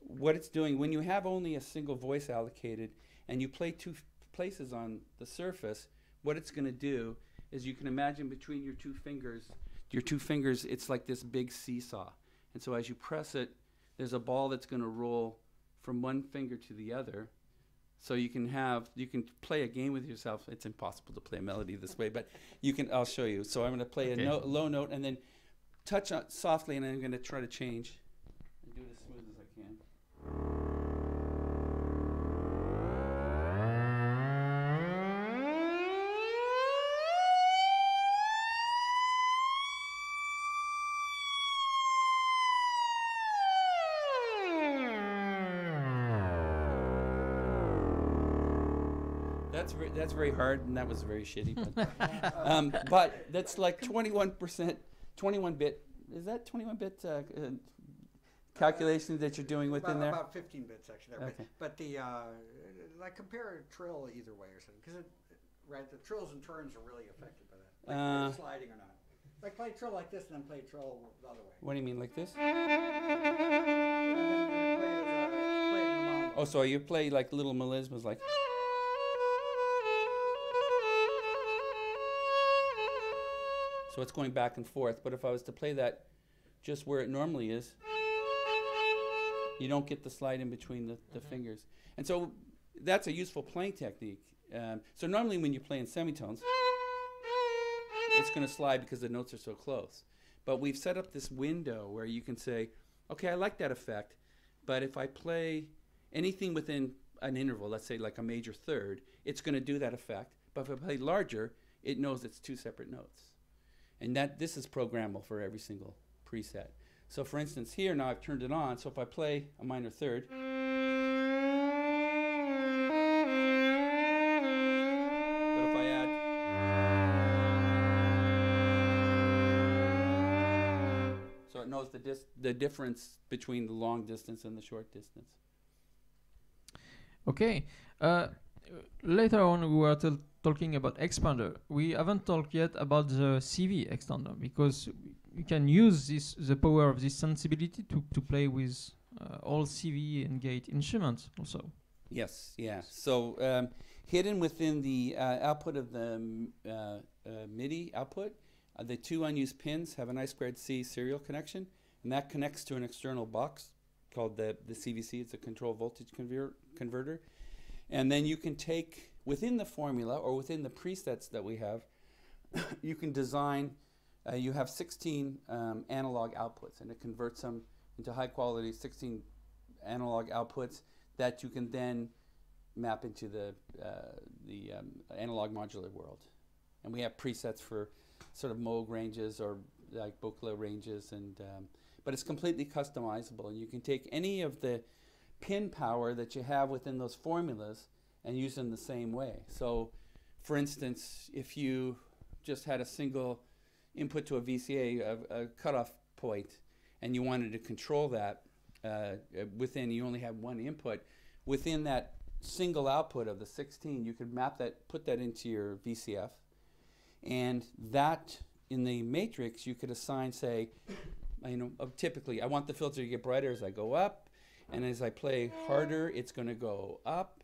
what it's doing when you have only a single voice allocated and you play two places on the surface, what it's going to do is you can imagine between your two fingers, your two fingers, it's like this big seesaw. And so as you press it, there's a ball that's going to roll from one finger to the other. So you can have you can play a game with yourself. It's impossible to play a melody this way, but you can. I'll show you. So I'm going to play Okay. a no, low note and then touch on softly, and I'm going to try to change That's very, hard, and that was very shitty. But, um, but that's like 21%, 21 bit. Is that 21 bit uh, uh, calculation that you're doing within about, there? About 15 bits actually. There. Okay. But, but the uh, like compare a trill either way or something because right the trills and turns are really affected by that. Like Uh, sliding or not. Like play a trill like this and then play a trill the other way. What do you mean, like this? And then you play it as a- play it in a mono. Oh, so you play like little melismas, like. So it's going back and forth. But if I was to play that just where it normally is, you don't get the slide in between the, the fingers. And so that's a useful playing technique. Um, so normally when you play in semitones, it's going to slide because the notes are so close. But we've set up this window where you can say, okay, I like that effect, but if I play anything within an interval, let's say like a major third, it's going to do that effect. But if I play larger, it knows it's two separate notes. And that this is programmable for every single preset. So for instance, here now I've turned it on. So if I play a minor third, so it knows the, the difference between the long distance and the short distance. Okay. Uh, later on, we were talking about expander. We haven't talked yet about the CV extender because you can use this the power of this sensibility to, to play with uh, all CV and gate instruments also. Yes, yeah. So um, hidden within the uh, output of the um, uh, uh, MIDI output, uh, the two unused pins have an I squared C serial connection, and that connects to an external box called the, the CVC. It's a control voltage conver- converter. And then you can take within the formula or within the presets that we have, you can design. Uh, you have 16 um, analog outputs, and it converts them into high quality 16 analog outputs that you can then map into the uh, the um, analog modular world. And we have presets for sort of Moog ranges or like Buchla ranges, and um, but it's completely customizable, and you can take any of the pin power that you have within those formulas and use them the same way. So, for instance, if you just had a single input to a VCA, a, a cutoff point, and you wanted to control that uh, uh, within, you only have one input. Within that single output of the 16, you could map that, put that into your VCF, and that in the matrix you could assign, say, you know, typically I want the filter to get brighter as I go up, and as I play harder, it's going to go up.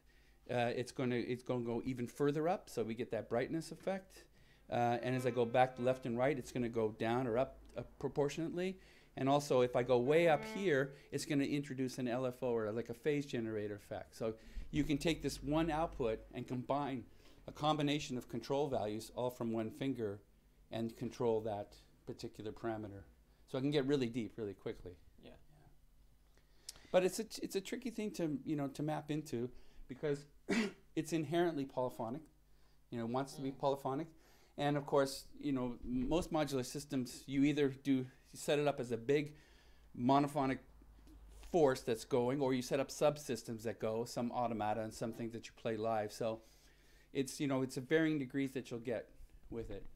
Uh, it's going to it's going to go even further up, so we get that brightness effect. Uh, and as I go back left and right, it's going to go down or up uh, proportionately. And also, if I go way up here, it's going to introduce an LFO or like a phase generator effect. So you can take this one output and combine a combination of control values all from one finger and control that particular parameter. So I can get really deep really quickly. Yeah. But it's a t- it's a tricky thing to you know to map into because it's inherently polyphonic. You know, it wants to be polyphonic, and of course, you know, most modular systems you either do you set it up as a big monophonic force that's going, or you set up subsystems that go, some automata and some things that you play live. So it's you know it's a varying degrees that you'll get with it.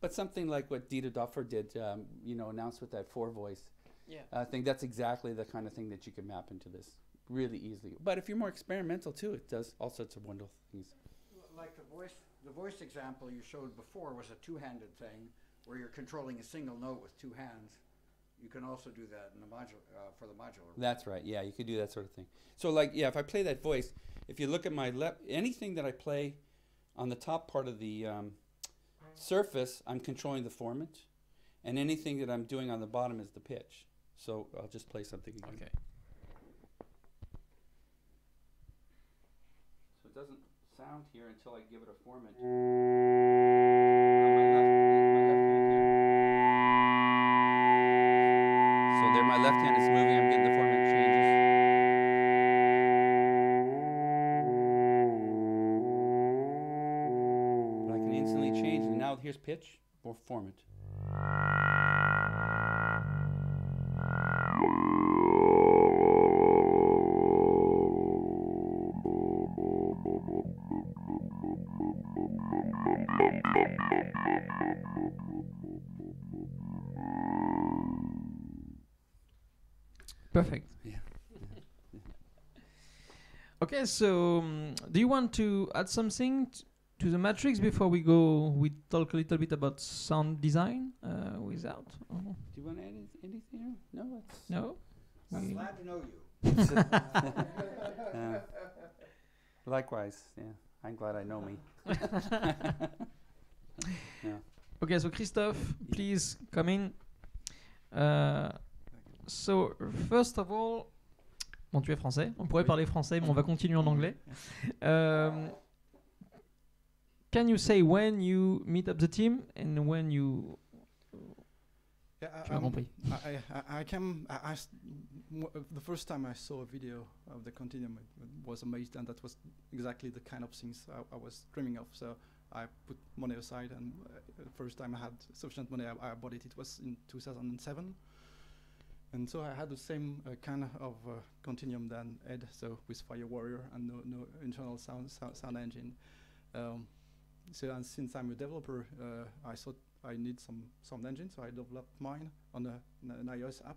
But something like what Dieter Doepfer did, um, you know, announced with that four voice Yeah. I think that's exactly the kind of thing that you can map into this really easily. But if you're more experimental too, it does all sorts of wonderful things. Like the voice, the voice example you showed before was a two-handed thing, where you're controlling a single note with two hands. You can also do that in the module uh, for the modular. That's right. Yeah, you could do that sort of thing. So like, yeah, if I play that voice, if you look at my left, anything that I play on the top part of the um, surface, I'm controlling the formant, and anything that I'm doing on the bottom is the pitch. So I'll just play something again. Okay. So it doesn't sound here until I give it a formant. So there, my left hand is moving. I'm getting the formant changes. But I can instantly change, and now here's pitch or formant. Perfect. Yeah. Okay, so um, do you want to add something t- to the matrix before we go? We talk a little bit about sound design uh, without. Do you want to add anything? No, it's no. I'm We- glad to know you. Uh, likewise, yeah. I'm glad I know me. Okay, so Christophe, please come in. Uh, so first of all, bon, tu es français. On pourrait Oui. parler français, mais on va continuer en anglais. Um, can you say when you meet up the team and when you? Yeah, I- Tu um. I, I, I came. I, I s- w- the first time I saw a video of the continuum, I was amazed, and that was exactly the kind of things I, I was dreaming of. So I put money aside, and uh, the first time I had sufficient money, I, I bought it. It was in 2007, and so I had the same uh, kind of uh, continuum than Ed. So with FireWire and no, no internal sound sound, sound engine. Um, so and since I'm a developer, uh, I thought I need some sound engine, so I developed mine on a, an, iOS app,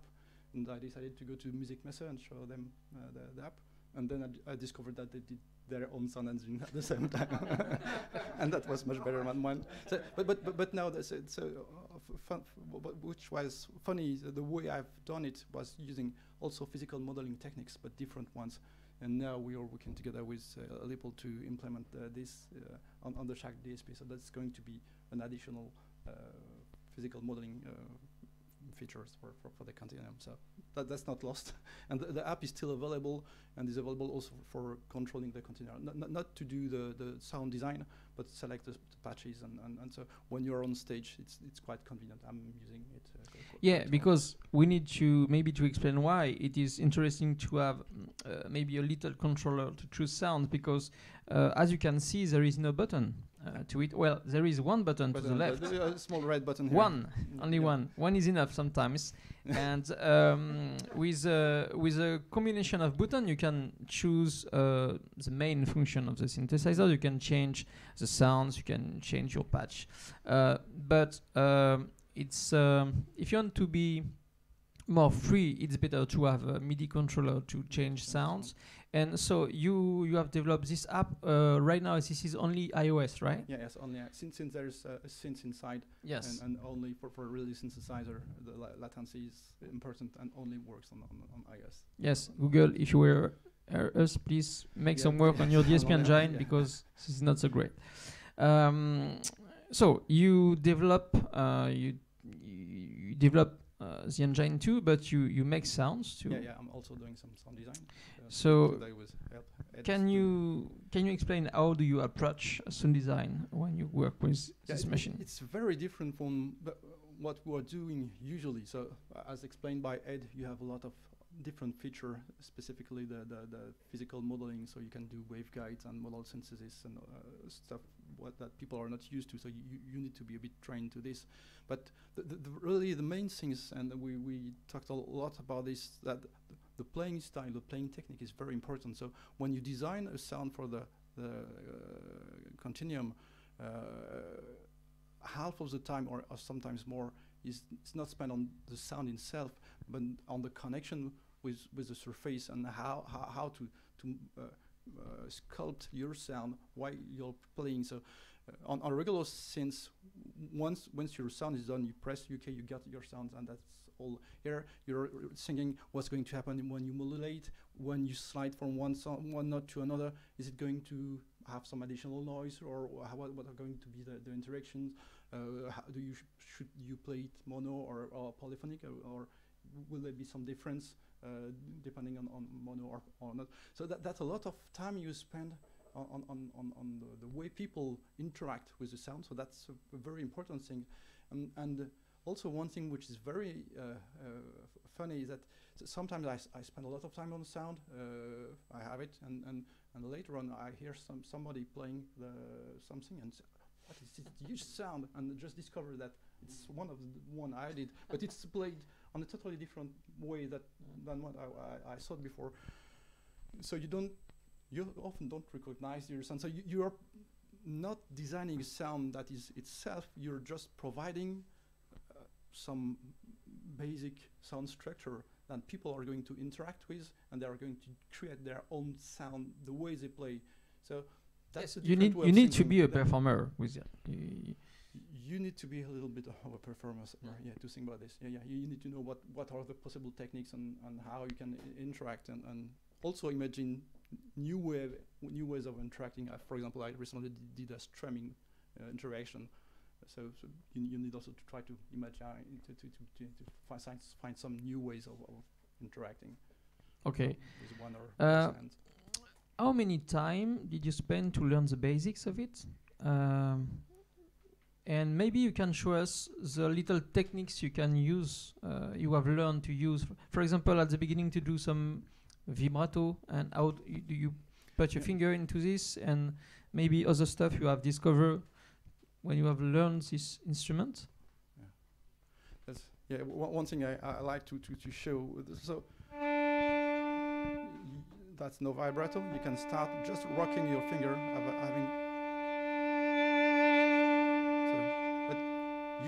and I decided to go to Musikmesse and show them uh, the, the app, and then I, discovered that they did their own sound engine at the same time, and that was much better than mine. So, but but but, but now uh, f- fun, which was funny. The, way I've done it was using also physical modeling techniques, but different ones. And now we are working together with uh, Lippold to implement uh, this uh, on, on the SHARC DSP. So that's going to be an additional uh, physical modeling uh, features for, for, for the continuum. So that, that's not lost. and the, the app is still available and is available also for controlling the continuum. Not, not, not to do the, the sound design, but select the, the patches. And, and, and so when you're on stage, it's, it's quite convenient. I'm using it. Uh, Yeah, because we need to maybe to explain why it is interesting to have uh, maybe a little controller to choose sounds because uh, as you can see there is no button uh, to it. Well, there is one button But, to the uh, left. a small red button here. One, Mm, only yeah. one. One is enough sometimes. and um, with uh, with a combination of button, you can choose uh, the main function of the synthesizer. You can change the sounds. You can change your patch. Uh, but um, it's um, if you want to be more free, it's better to have a MIDI controller to change sounds. And so you you have developed this app uh, right now. This is only iOS, right? Yeah, yes, only uh, since since there's uh, a synth inside, Yes. and, and only for for really synthesizer, the la- latency is important and only works on on, on iOS. Yes, Google, if you were uh, us, please make Yeah, some work on your DSP engine yeah. because this is not so great. Um, so you develop, uh, you, you develop the engine too, but you you make sounds too. Yeah, yeah. I'm also doing some sound design. uh, So. Can you can you explain how do you approach sound design when you work with Yeah, this it- machine? It's very different from what we are doing usually. So, uh, as explained by Ed, you have a lot of different feature, specifically the, the, the physical modeling. So you can do waveguides and modal synthesis and uh, stuff what that people are not used to. So you, you- you need to be a bit trained to this. But the, the, the really the main things, and we, we talked a lot about this, that the playing style, the playing technique is very important. So when you design a sound for the, the uh, continuum, uh, half of the time or, or sometimes more is it's not spent on the sound itself but on the connection with with the surface and how how, how to to uh, uh, sculpt your sound while you're playing. So uh, on, on regular synths once once your sound is done you press UK you get your sounds and that's all here. You're singing what's going to happen when you modulate when you slide from one song one note to another. Is it going to have some additional noise or how, what are going to be the, the interactions? Uh, do you sh- should you play it mono or, or polyphonic or, or will there be some difference uh, depending on, on mono or, or not? So that, that's a lot of time you spend on, on, on, on, the, the way people interact with the sound. So that's a, a very important thing. Um, and also one thing which is very uh, uh, funny is that sometimes I, I spend a lot of time on sound uh, I have it and, and, and later on I hear some somebody playing the something and what is this huge sound? And just discover that it's one of the one I did but it's played on a totally different way that than what I, I, I thought before. So you don't you often don't recognize your sound. So you, you're not designing a sound that is itself you're just providing uh, some basic sound structure that people are going to interact with and they are going to create their own sound the way they play. So that's a you different need way you need to be a performer with it. You- need to be a little bit of a performance yeah. yeah to think about this yeah yeah you need to know what what are the possible techniques and, and how you can interact and, and also imagine new way new ways of interacting uh, for example i recently did a streaming uh, interaction so, so you, you need also to try to imagine uh, to, to, to, to, find, science- find some new ways of, of interacting Okay. with one or Uh. How many time did you spend to learn the basics of it? Um, and maybe you can show us the little techniques you can use, uh, you have learned to use. For example, at the beginning to do some vibrato, and how do you put your Yeah. finger into this, and maybe other stuff you have discovered when you have learned this instrument? Yeah. One, one thing I, I like to, to, to show. So that's no vibrato. You can start just rocking your finger, having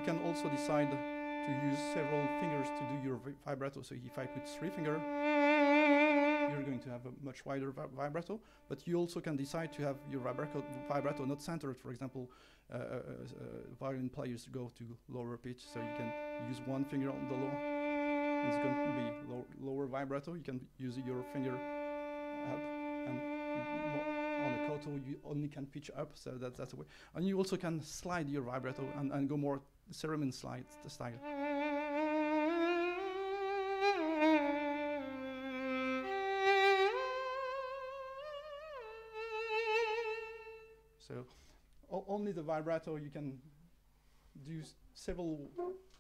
you can also decide to use several fingers to do your vibrato. So if I put three finger, you're going to have a much wider vi- vibrato. But you also can decide to have your vibrato, vibrato not centered. For example, uh, uh, uh, uh, violin players go to lower pitch, so you can use one finger on the low. and It's going to be low, lower vibrato. You can use your finger up and on a koto you only can pitch up, so that, that's a way. And you also can slide your vibrato and, and go more theremin slide the style. So only the vibrato you can do several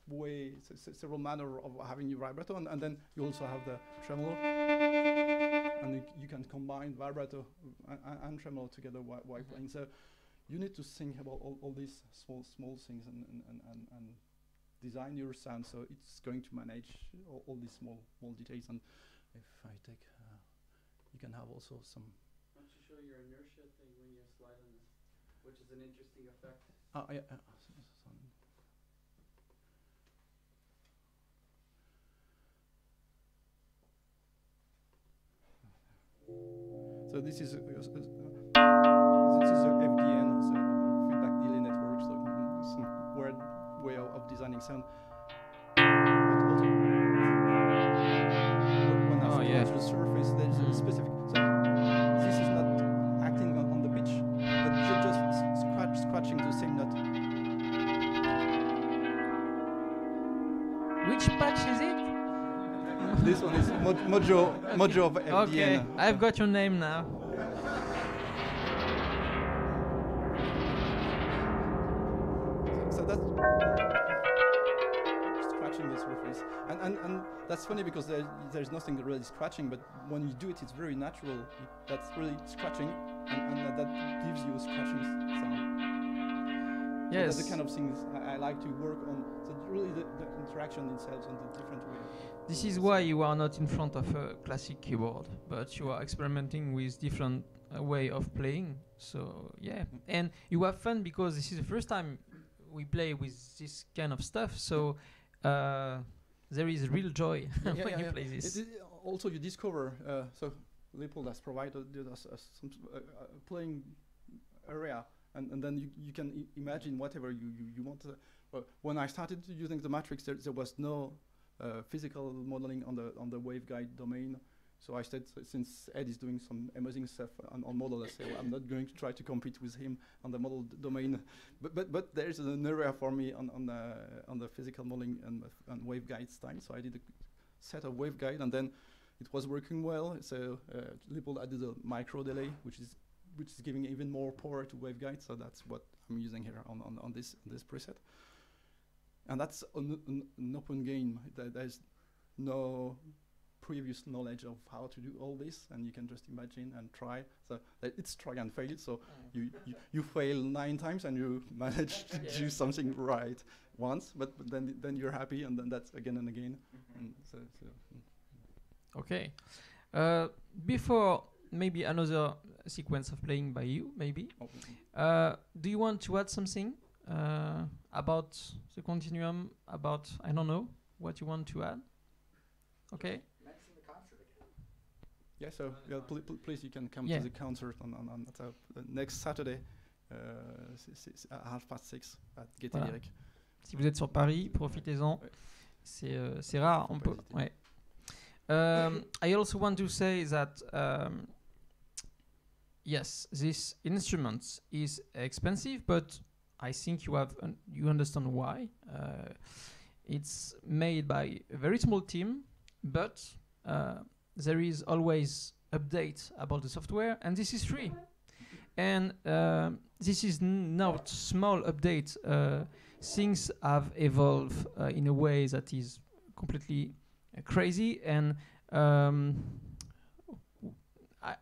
ways, several manner of having your vibrato, and, and then you also have the tremolo, and you, you can combine vibrato uh, and, and tremolo together while, while mm-hmm. playing. So you need to think about all, all these small small things and, and, and, and, design your sound so it's going to manage all, all these small small details. And if I take, uh, you can have also some. Why don't you show your inertia thing when you slide on this, which is an interesting effect. Uh, yeah, uh, s- s- some So this is of, of sound. But also, when I Oh, yeah. to the surface, there is a Mm. specific. So this is not acting on, on the pitch, but you're just scratch, scratching the same note. Which patch is it? this one is Mo- Mojo, Mojo of FDN. Okay, I've got your name now. That's funny because there, there's nothing really scratching, but when you do it, it's very natural. That's really scratching, and, and that, gives you a scratching sound. So Yes. that's the kind of things I, I like to work on. So really, the, the interaction itself and the different way. This is why you are not in front of a classic keyboard, but you are experimenting with different uh, way of playing. So yeah, and you have fun because this is the first time we play with this kind of stuff. So uh, there is real joy Yeah, when yeah, you yeah. play this. It, it also, you discover. Uh, so Lippold has provided us uh, some uh, uh, playing area, and, and then you, you can I- imagine whatever you, you, you want. To, well, when I started using the matrix, there, there was no uh, physical modeling on the on the waveguide domain. So I said, since Ed is doing some amazing stuff on, on model, I say, well, I'm not going to try to compete with him on the model domain. But but but there's an area for me on on the on the physical modeling and, and waveguide style. So I did a set of waveguide, and then it was working well. So uh, Lippold added a micro delay, which is which is giving even more power to waveguide. So that's what I'm using here on on, on this this preset. And that's an, an open game. There's no previous knowledge of how to do all this, and you can just imagine and try. So uh, it's try and fail. So you, you you fail nine times and you manage to do something right once, but, but then then you're happy, and then that's again and again. And so, so mm. Okay. Uh, before maybe another sequence of playing by you, maybe. Oh, Uh, do you want to add something uh, about the continuum? About I don't know what you want to add. Okay. Yeah, so yeah, pl- pl- please you can come Yeah. to the concert on, on, on uh, next Saturday, uh, at half past six at Gaîté Voilà. Lyrique. Si vous êtes sur Paris, profitez-en. Ouais. C'est euh, c'est rare. Faut On peut. Ouais. Um, I also want to say that um, yes, this instrument is expensive, but I think you have un- you understand why. Uh, it's made by a very small team, but uh, there is always update about the software, and this is free. And um this is not small update. Uh, things have evolved uh, in a way that is completely uh, crazy and um, I,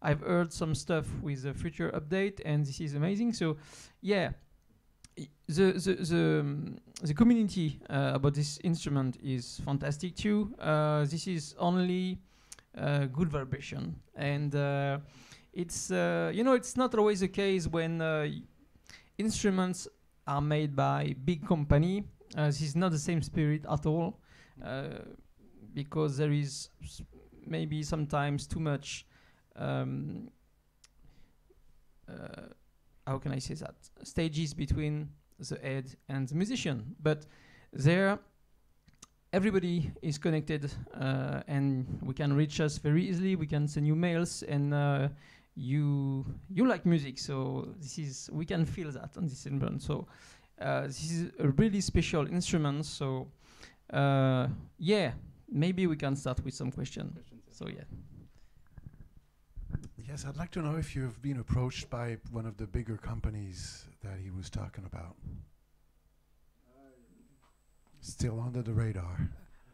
I've heard some stuff with the future update and this is amazing so yeah the the the, um, the community uh, about this instrument is fantastic too uh, this is only uh, good vibration and uh, it's uh, you know it's not always the case when uh, instruments are made by big company. Uh, this is not the same spirit at all, uh, because there is maybe sometimes too much. Um, uh, how can I say that? Stages between the head and the musician, but there everybody is connected uh, and we can reach us very easily. We can send you mails and uh, you you like music. So this is we can feel that on this instrument so uh, this is a really special instrument. So uh, yeah maybe we can start with some question. So yeah. Yes, I'd like to know if you've been approached by one of the bigger companies that he was talking about. Still under the radar.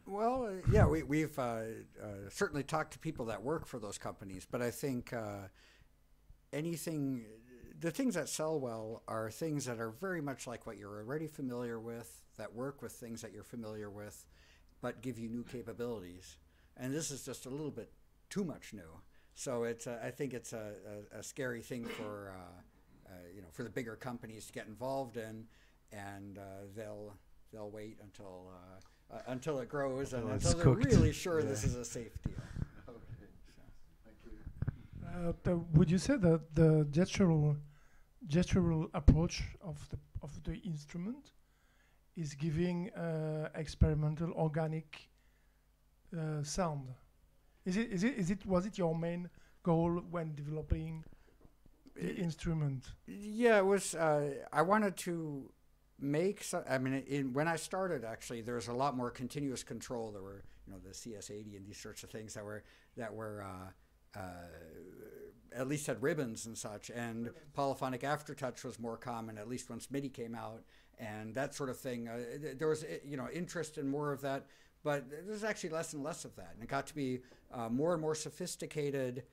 Well, uh, yeah, we, we've uh, uh, certainly talked to people that work for those companies, but I think uh, anything, the things that sell well are things that are very much like what you're already familiar with, that work with things that you're familiar with, but give you new capabilities. And this is just a little bit too much new. So it's, uh, I think it's a, a, a scary thing for, uh, uh, you know, for the bigger companies to get involved in, and uh, they'll they'll wait until uh, uh, until it grows and Until it's until they're cooked. really sure this Yeah. is a safe deal. Uh, the- would you say that the gestural gestural approach of the of the instrument is giving uh, experimental organic uh, sound? Is it is it is it was it your main goal when developing the instrument? Yeah, it was. Uh, I wanted to make. So, I mean, in, when I started, actually, there was a lot more continuous control. There were, you know, the CS80 and these sorts of things that were that were. Uh, uh, at least had ribbons and such, and polyphonic aftertouch was more common. At least once MIDI came out, and that sort of thing. Uh, there was, uh, you know, interest in more of that, but there's actually less and less of that, and it got to be uh, more and more sophisticated.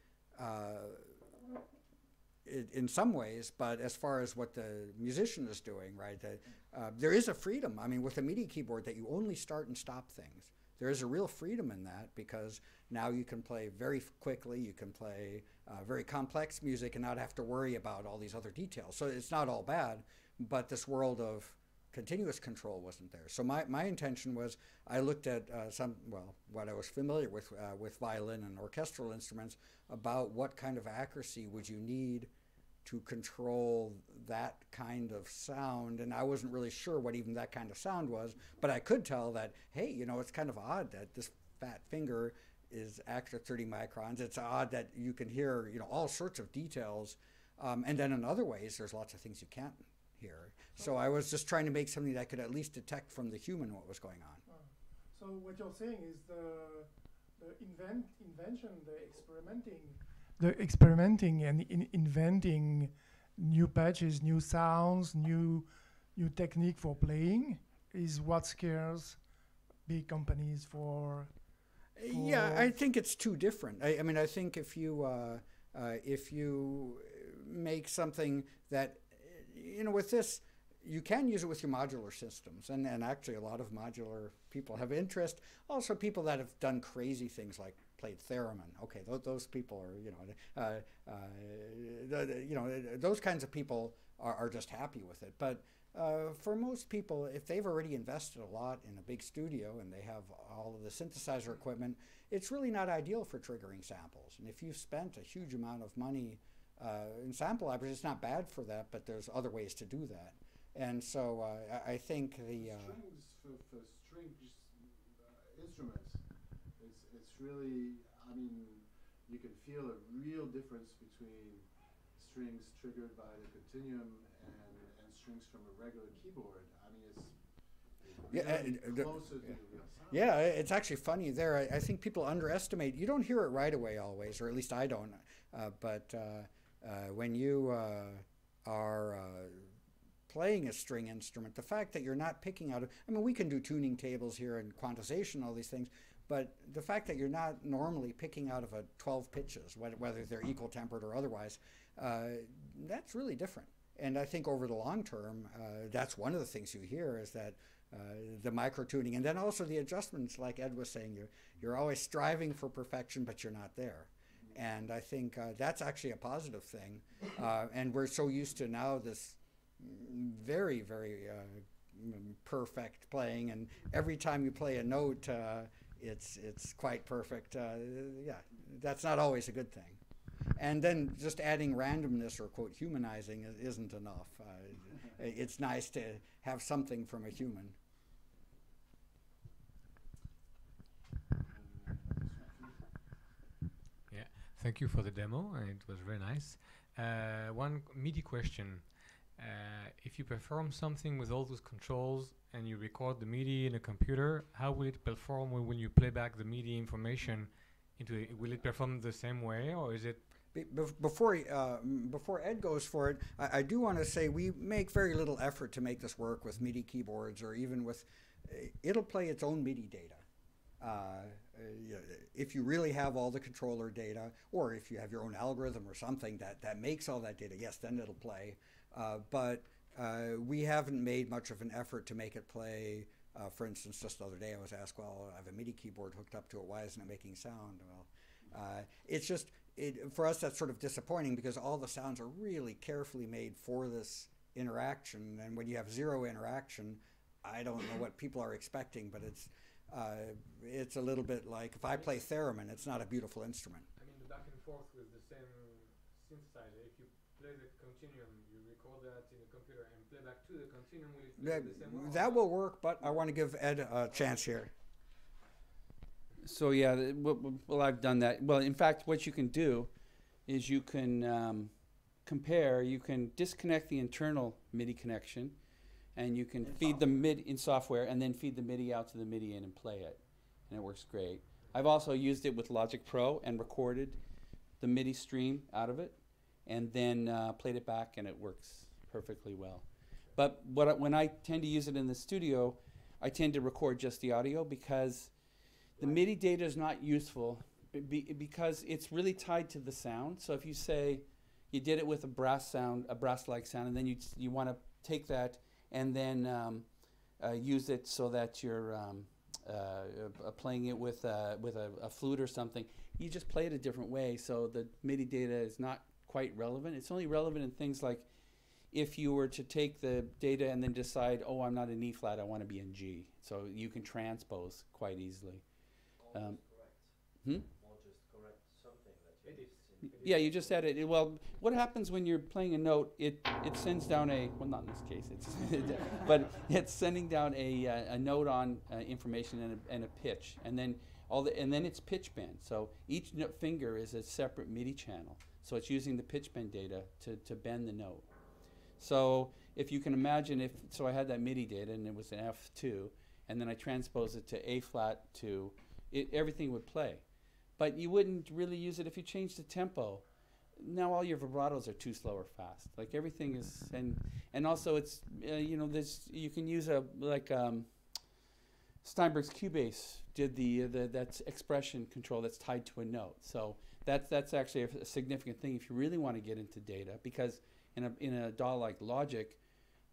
In, in some ways, but as far as what the musician is doing, right, that, uh, there is a freedom. I mean, with a MIDI keyboard, that you only start and stop things. There is a real freedom in that because now you can play very quickly, you can play uh, very complex music and not have to worry about all these other details. So it's not all bad, but this world of continuous control wasn't there. So my, my intention was I looked at uh, some, well, what I was familiar with uh, with violin and orchestral instruments about what kind of accuracy would you need to control that kind of sound. And I wasn't really sure what even that kind of sound was, but I could tell that, hey, you know, it's kind of odd that this fat finger is extra 30 microns. It's odd that you can hear, you know, all sorts of details. Um, and then in other ways, there's lots of things you can't hear. So I was just trying to make something that could at least detect from the human what was going on. So what you're saying is the the invent invention, the experimenting, the experimenting and in inventing new patches, new sounds, new new technique for playing is what scares big companies for. Yeah, I think it's too different. I, I mean, I think if you uh, uh, if you make something that you know with this, you can use it with your modular systems, and and actually a lot of modular people have interest. Also, people that have done crazy things like played theremin. Okay, th- those people are you know uh, uh, you know those kinds of people are, are just happy with it, but. Uh, for most people, if they've already invested a lot in a big studio and they have all of the synthesizer equipment, it's really not ideal for triggering samples. And if you've spent a huge amount of money uh, in sample libraries, it's not bad for that, but there's other ways to do that. And so uh, I, I think the uh, strings for, for strings instruments it's, really i mean you can feel a real difference between strings triggered by the continuum and, and strings from a regular keyboard i mean it's Yeah, uh, the- yeah. the real sound Yeah, it's actually funny there. I, I think people underestimate. You don't hear it right away always, or at least I don't. Uh, but uh, uh, when you uh, are uh, playing a string instrument, the fact that you're not picking out. I mean, we can do tuning tables here and quantization, all these things. But the fact that you're not normally picking out of a 12 pitches, whether, whether they're equal tempered or otherwise, uh, that's really different. And I think over the long term, uh, that's one of the things you hear is that uh, the micro tuning, and then also the adjustments, like Ed was saying, you're you're always striving for perfection, but you're not there. And I think uh, that's actually a positive thing. Uh, and we're so used to now this very, very uh, perfect playing, and every time you play a note, uh, it's it's quite perfect. Uh, yeah, that's not always a good thing. And then just adding randomness or quote humanizing isn't enough. Uh, it's nice to have something from a human. Yeah, thank you for the demo, it was very nice. Uh, one MIDI question. Uh, if you perform something with all those controls and you record the MIDI in a computer, how will it perform when, you play back the MIDI information into it? Will it perform the same way, or is it Be- Before, uh, before Ed goes for it, I, I do want to say we make very little effort to make this work with MIDI keyboards or even with. Uh, it'll play its own MIDI data. Uh, uh, if you really have all the controller data, or if you have your own algorithm or something that, that makes all that data, yes, then it'll play. Uh, but uh, we haven't made much of an effort to make it play. Uh, for instance, just the other day I was asked, well, I have a MIDI keyboard hooked up to it. Why isn't it making sound? Well, uh, it's just it, for us that's sort of disappointing because all the sounds are really carefully made for this interaction, and when you have zero interaction, I don't know what people are expecting, but it's uh, it's a little bit like if I play theremin, it's not a beautiful instrument. I mean, the back and forth with the same synthesizer. If you play the continuum, you record that in a computer and play back to the continuum, will it That, the same that will work, but I want to give Ed a chance here. So yeah, th- w- w- well, I've done that. Well, in fact, what you can do is you can um, compare. You can disconnect the internal MIDI connection, and you can In feed the MIDI in software, and then feed the MIDI out to the MIDI in and play it, and it works great. I've also used it with Logic Pro and recorded the MIDI stream out of it, and then uh, played it back, and it works perfectly well. But what when I tend to use it in the studio, I tend to record just the audio because the MIDI data is not useful be- be, because it's really tied to the sound. So if you say you did it with a brass sound, a brass-like sound, and then you you want to take that and then um, uh, use it so that you're um, uh, uh, playing it with a, with a, a flute or something, you just play it a different way. So the MIDI data is not quite relevant. It's only relevant in things like if you were to take the data and then decide, oh, I'm not in E flat, I want to be in G. So you can transpose quite easily. Um, hmm? Yeah, you just add it. Well, what happens when you're playing a note? It it sends down a well, not in this case, it's but it's sending down a uh, a note on uh, information and a, and a pitch, and then all the and then it's pitch bend. So each finger is a separate MIDI channel. So it's using the pitch bend data to to bend the note. So if you can imagine, if so, I had that MIDI data and it was an F two, and then I transposed it to A flat to it, everything would play but you wouldn't really use it if you changed the tempo. Now all your vibratos are too slow or fast. Like everything is, and and also it's uh, you know this you can use a like um, Steinberg's Cubase did the, uh, the that's expression control that's tied to a note. So that's that's actually a, a significant thing if you really want to get into data because in a in a DAW like Logic,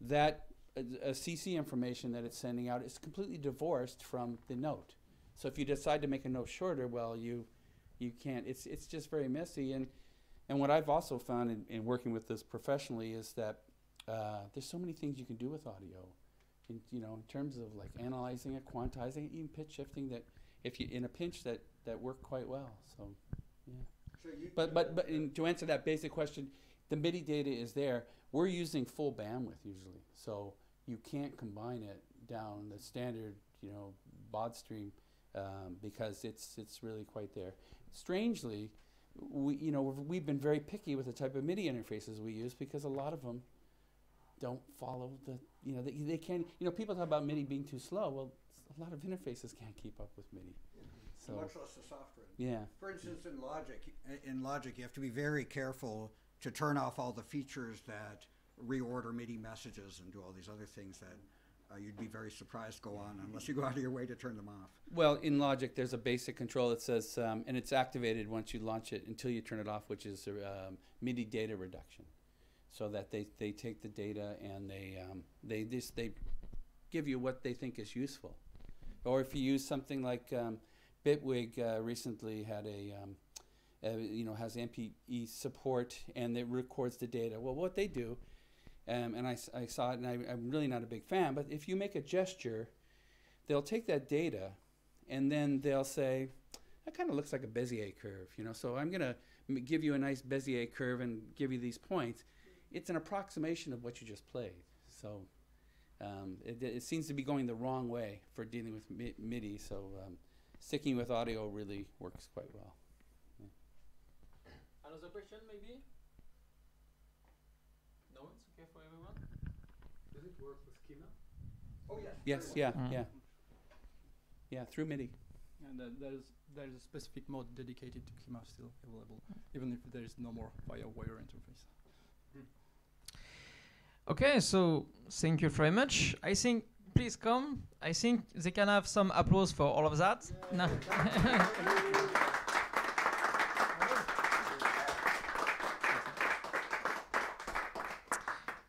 that uh, a CC information that it's sending out is completely divorced from the note. So if you decide to make a note shorter, well, you you can't. It's it's just very messy. And and what I've also found in, in working with this professionally is that uh, there's so many things you can do with audio. In, you know, in terms of like analyzing it, quantizing it, even pitch shifting. That if you in a pinch that that work quite well. So yeah. But but but in, to answer that basic question, the MIDI data is there. We're using full bandwidth usually, so you can't combine it down the standard, you know, baud stream um, because it's it's really quite there. Strangely, we you know we've, we've been very picky with the type of MIDI interfaces we use because a lot of them don't follow the you know they, they can't you know people talk about MIDI being too slow. Well, a lot of interfaces can't keep up with MIDI. So Much less the software. yeah. For instance, in Logic, in Logic, you have to be very careful to turn off all the features that reorder MIDI messages and do all these other things that uh, you'd be very surprised go on unless you go out of your way to turn them off. Well, in Logic, there's a basic control that says, um, and it's activated once you launch it until you turn it off, which is um, MIDI data reduction, so that they, they take the data and they um, they just they give you what they think is useful, or if you use something like um, Bitwig uh, recently had a um, uh, you know has MPE support and it records the data. Well, what they do um, and I saw it, and I, I'm really not a big fan. But if you make a gesture, they'll take that data, and then they'll say, "That kind of looks like a Bezier curve," you know. So I'm gonna m- give you a nice Bezier curve and give you these points. It's an approximation of what you just played. So um, it, it seems to be going the wrong way for dealing with MIDI. So um, sticking with audio really works quite well. Another question, maybe? No, it's okay for everyone. Does it work with Kyma? Oh, yes. Yes, yeah, Mm. yeah, yeah, through MIDI. And uh, there's there's a specific mode dedicated to Kyma still available, even if there is no more FireWire interface. Okay, so thank you very much. I think, please come. I think they can have some applause for all of that. No.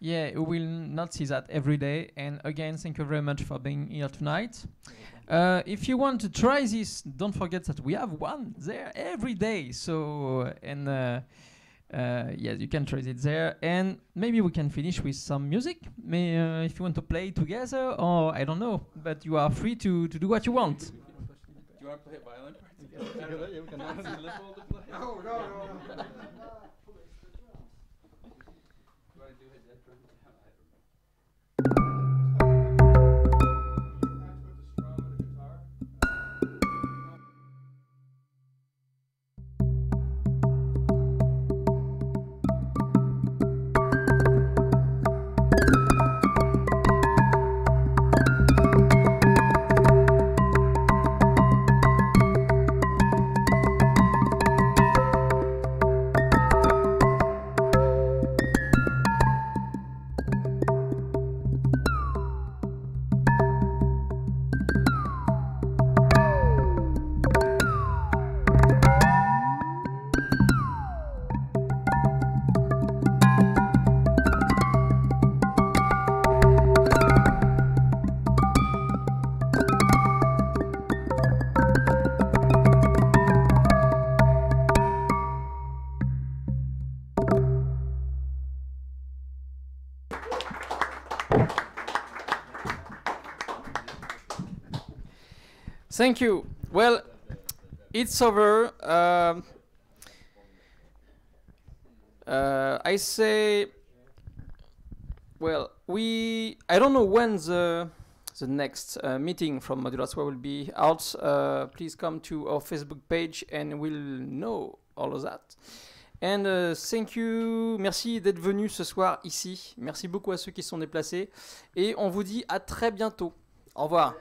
yeah, we will not see that every day. And again, thank you very much for being here tonight. Uh, if you want to try this, don't forget that we have one there every day. So, and uh, uh, yes, you can try it there. And maybe we can finish with some music. May, uh, if you want to play together, or I don't know, but you are free to, to do what you want. Do you want to play a violin part Together, yeah, we can Want have- Lippold to play? No, no, Thank you. Well, it's over. Um, uh, I say, well, we. I don't know when the the next uh, meeting from Modular will be out. Uh, please come to our Facebook page and we'll know all of that. And uh, thank you, merci d'être venu ce soir ici. Merci beaucoup à ceux qui sont déplacés. Et on vous dit à très bientôt. Au revoir.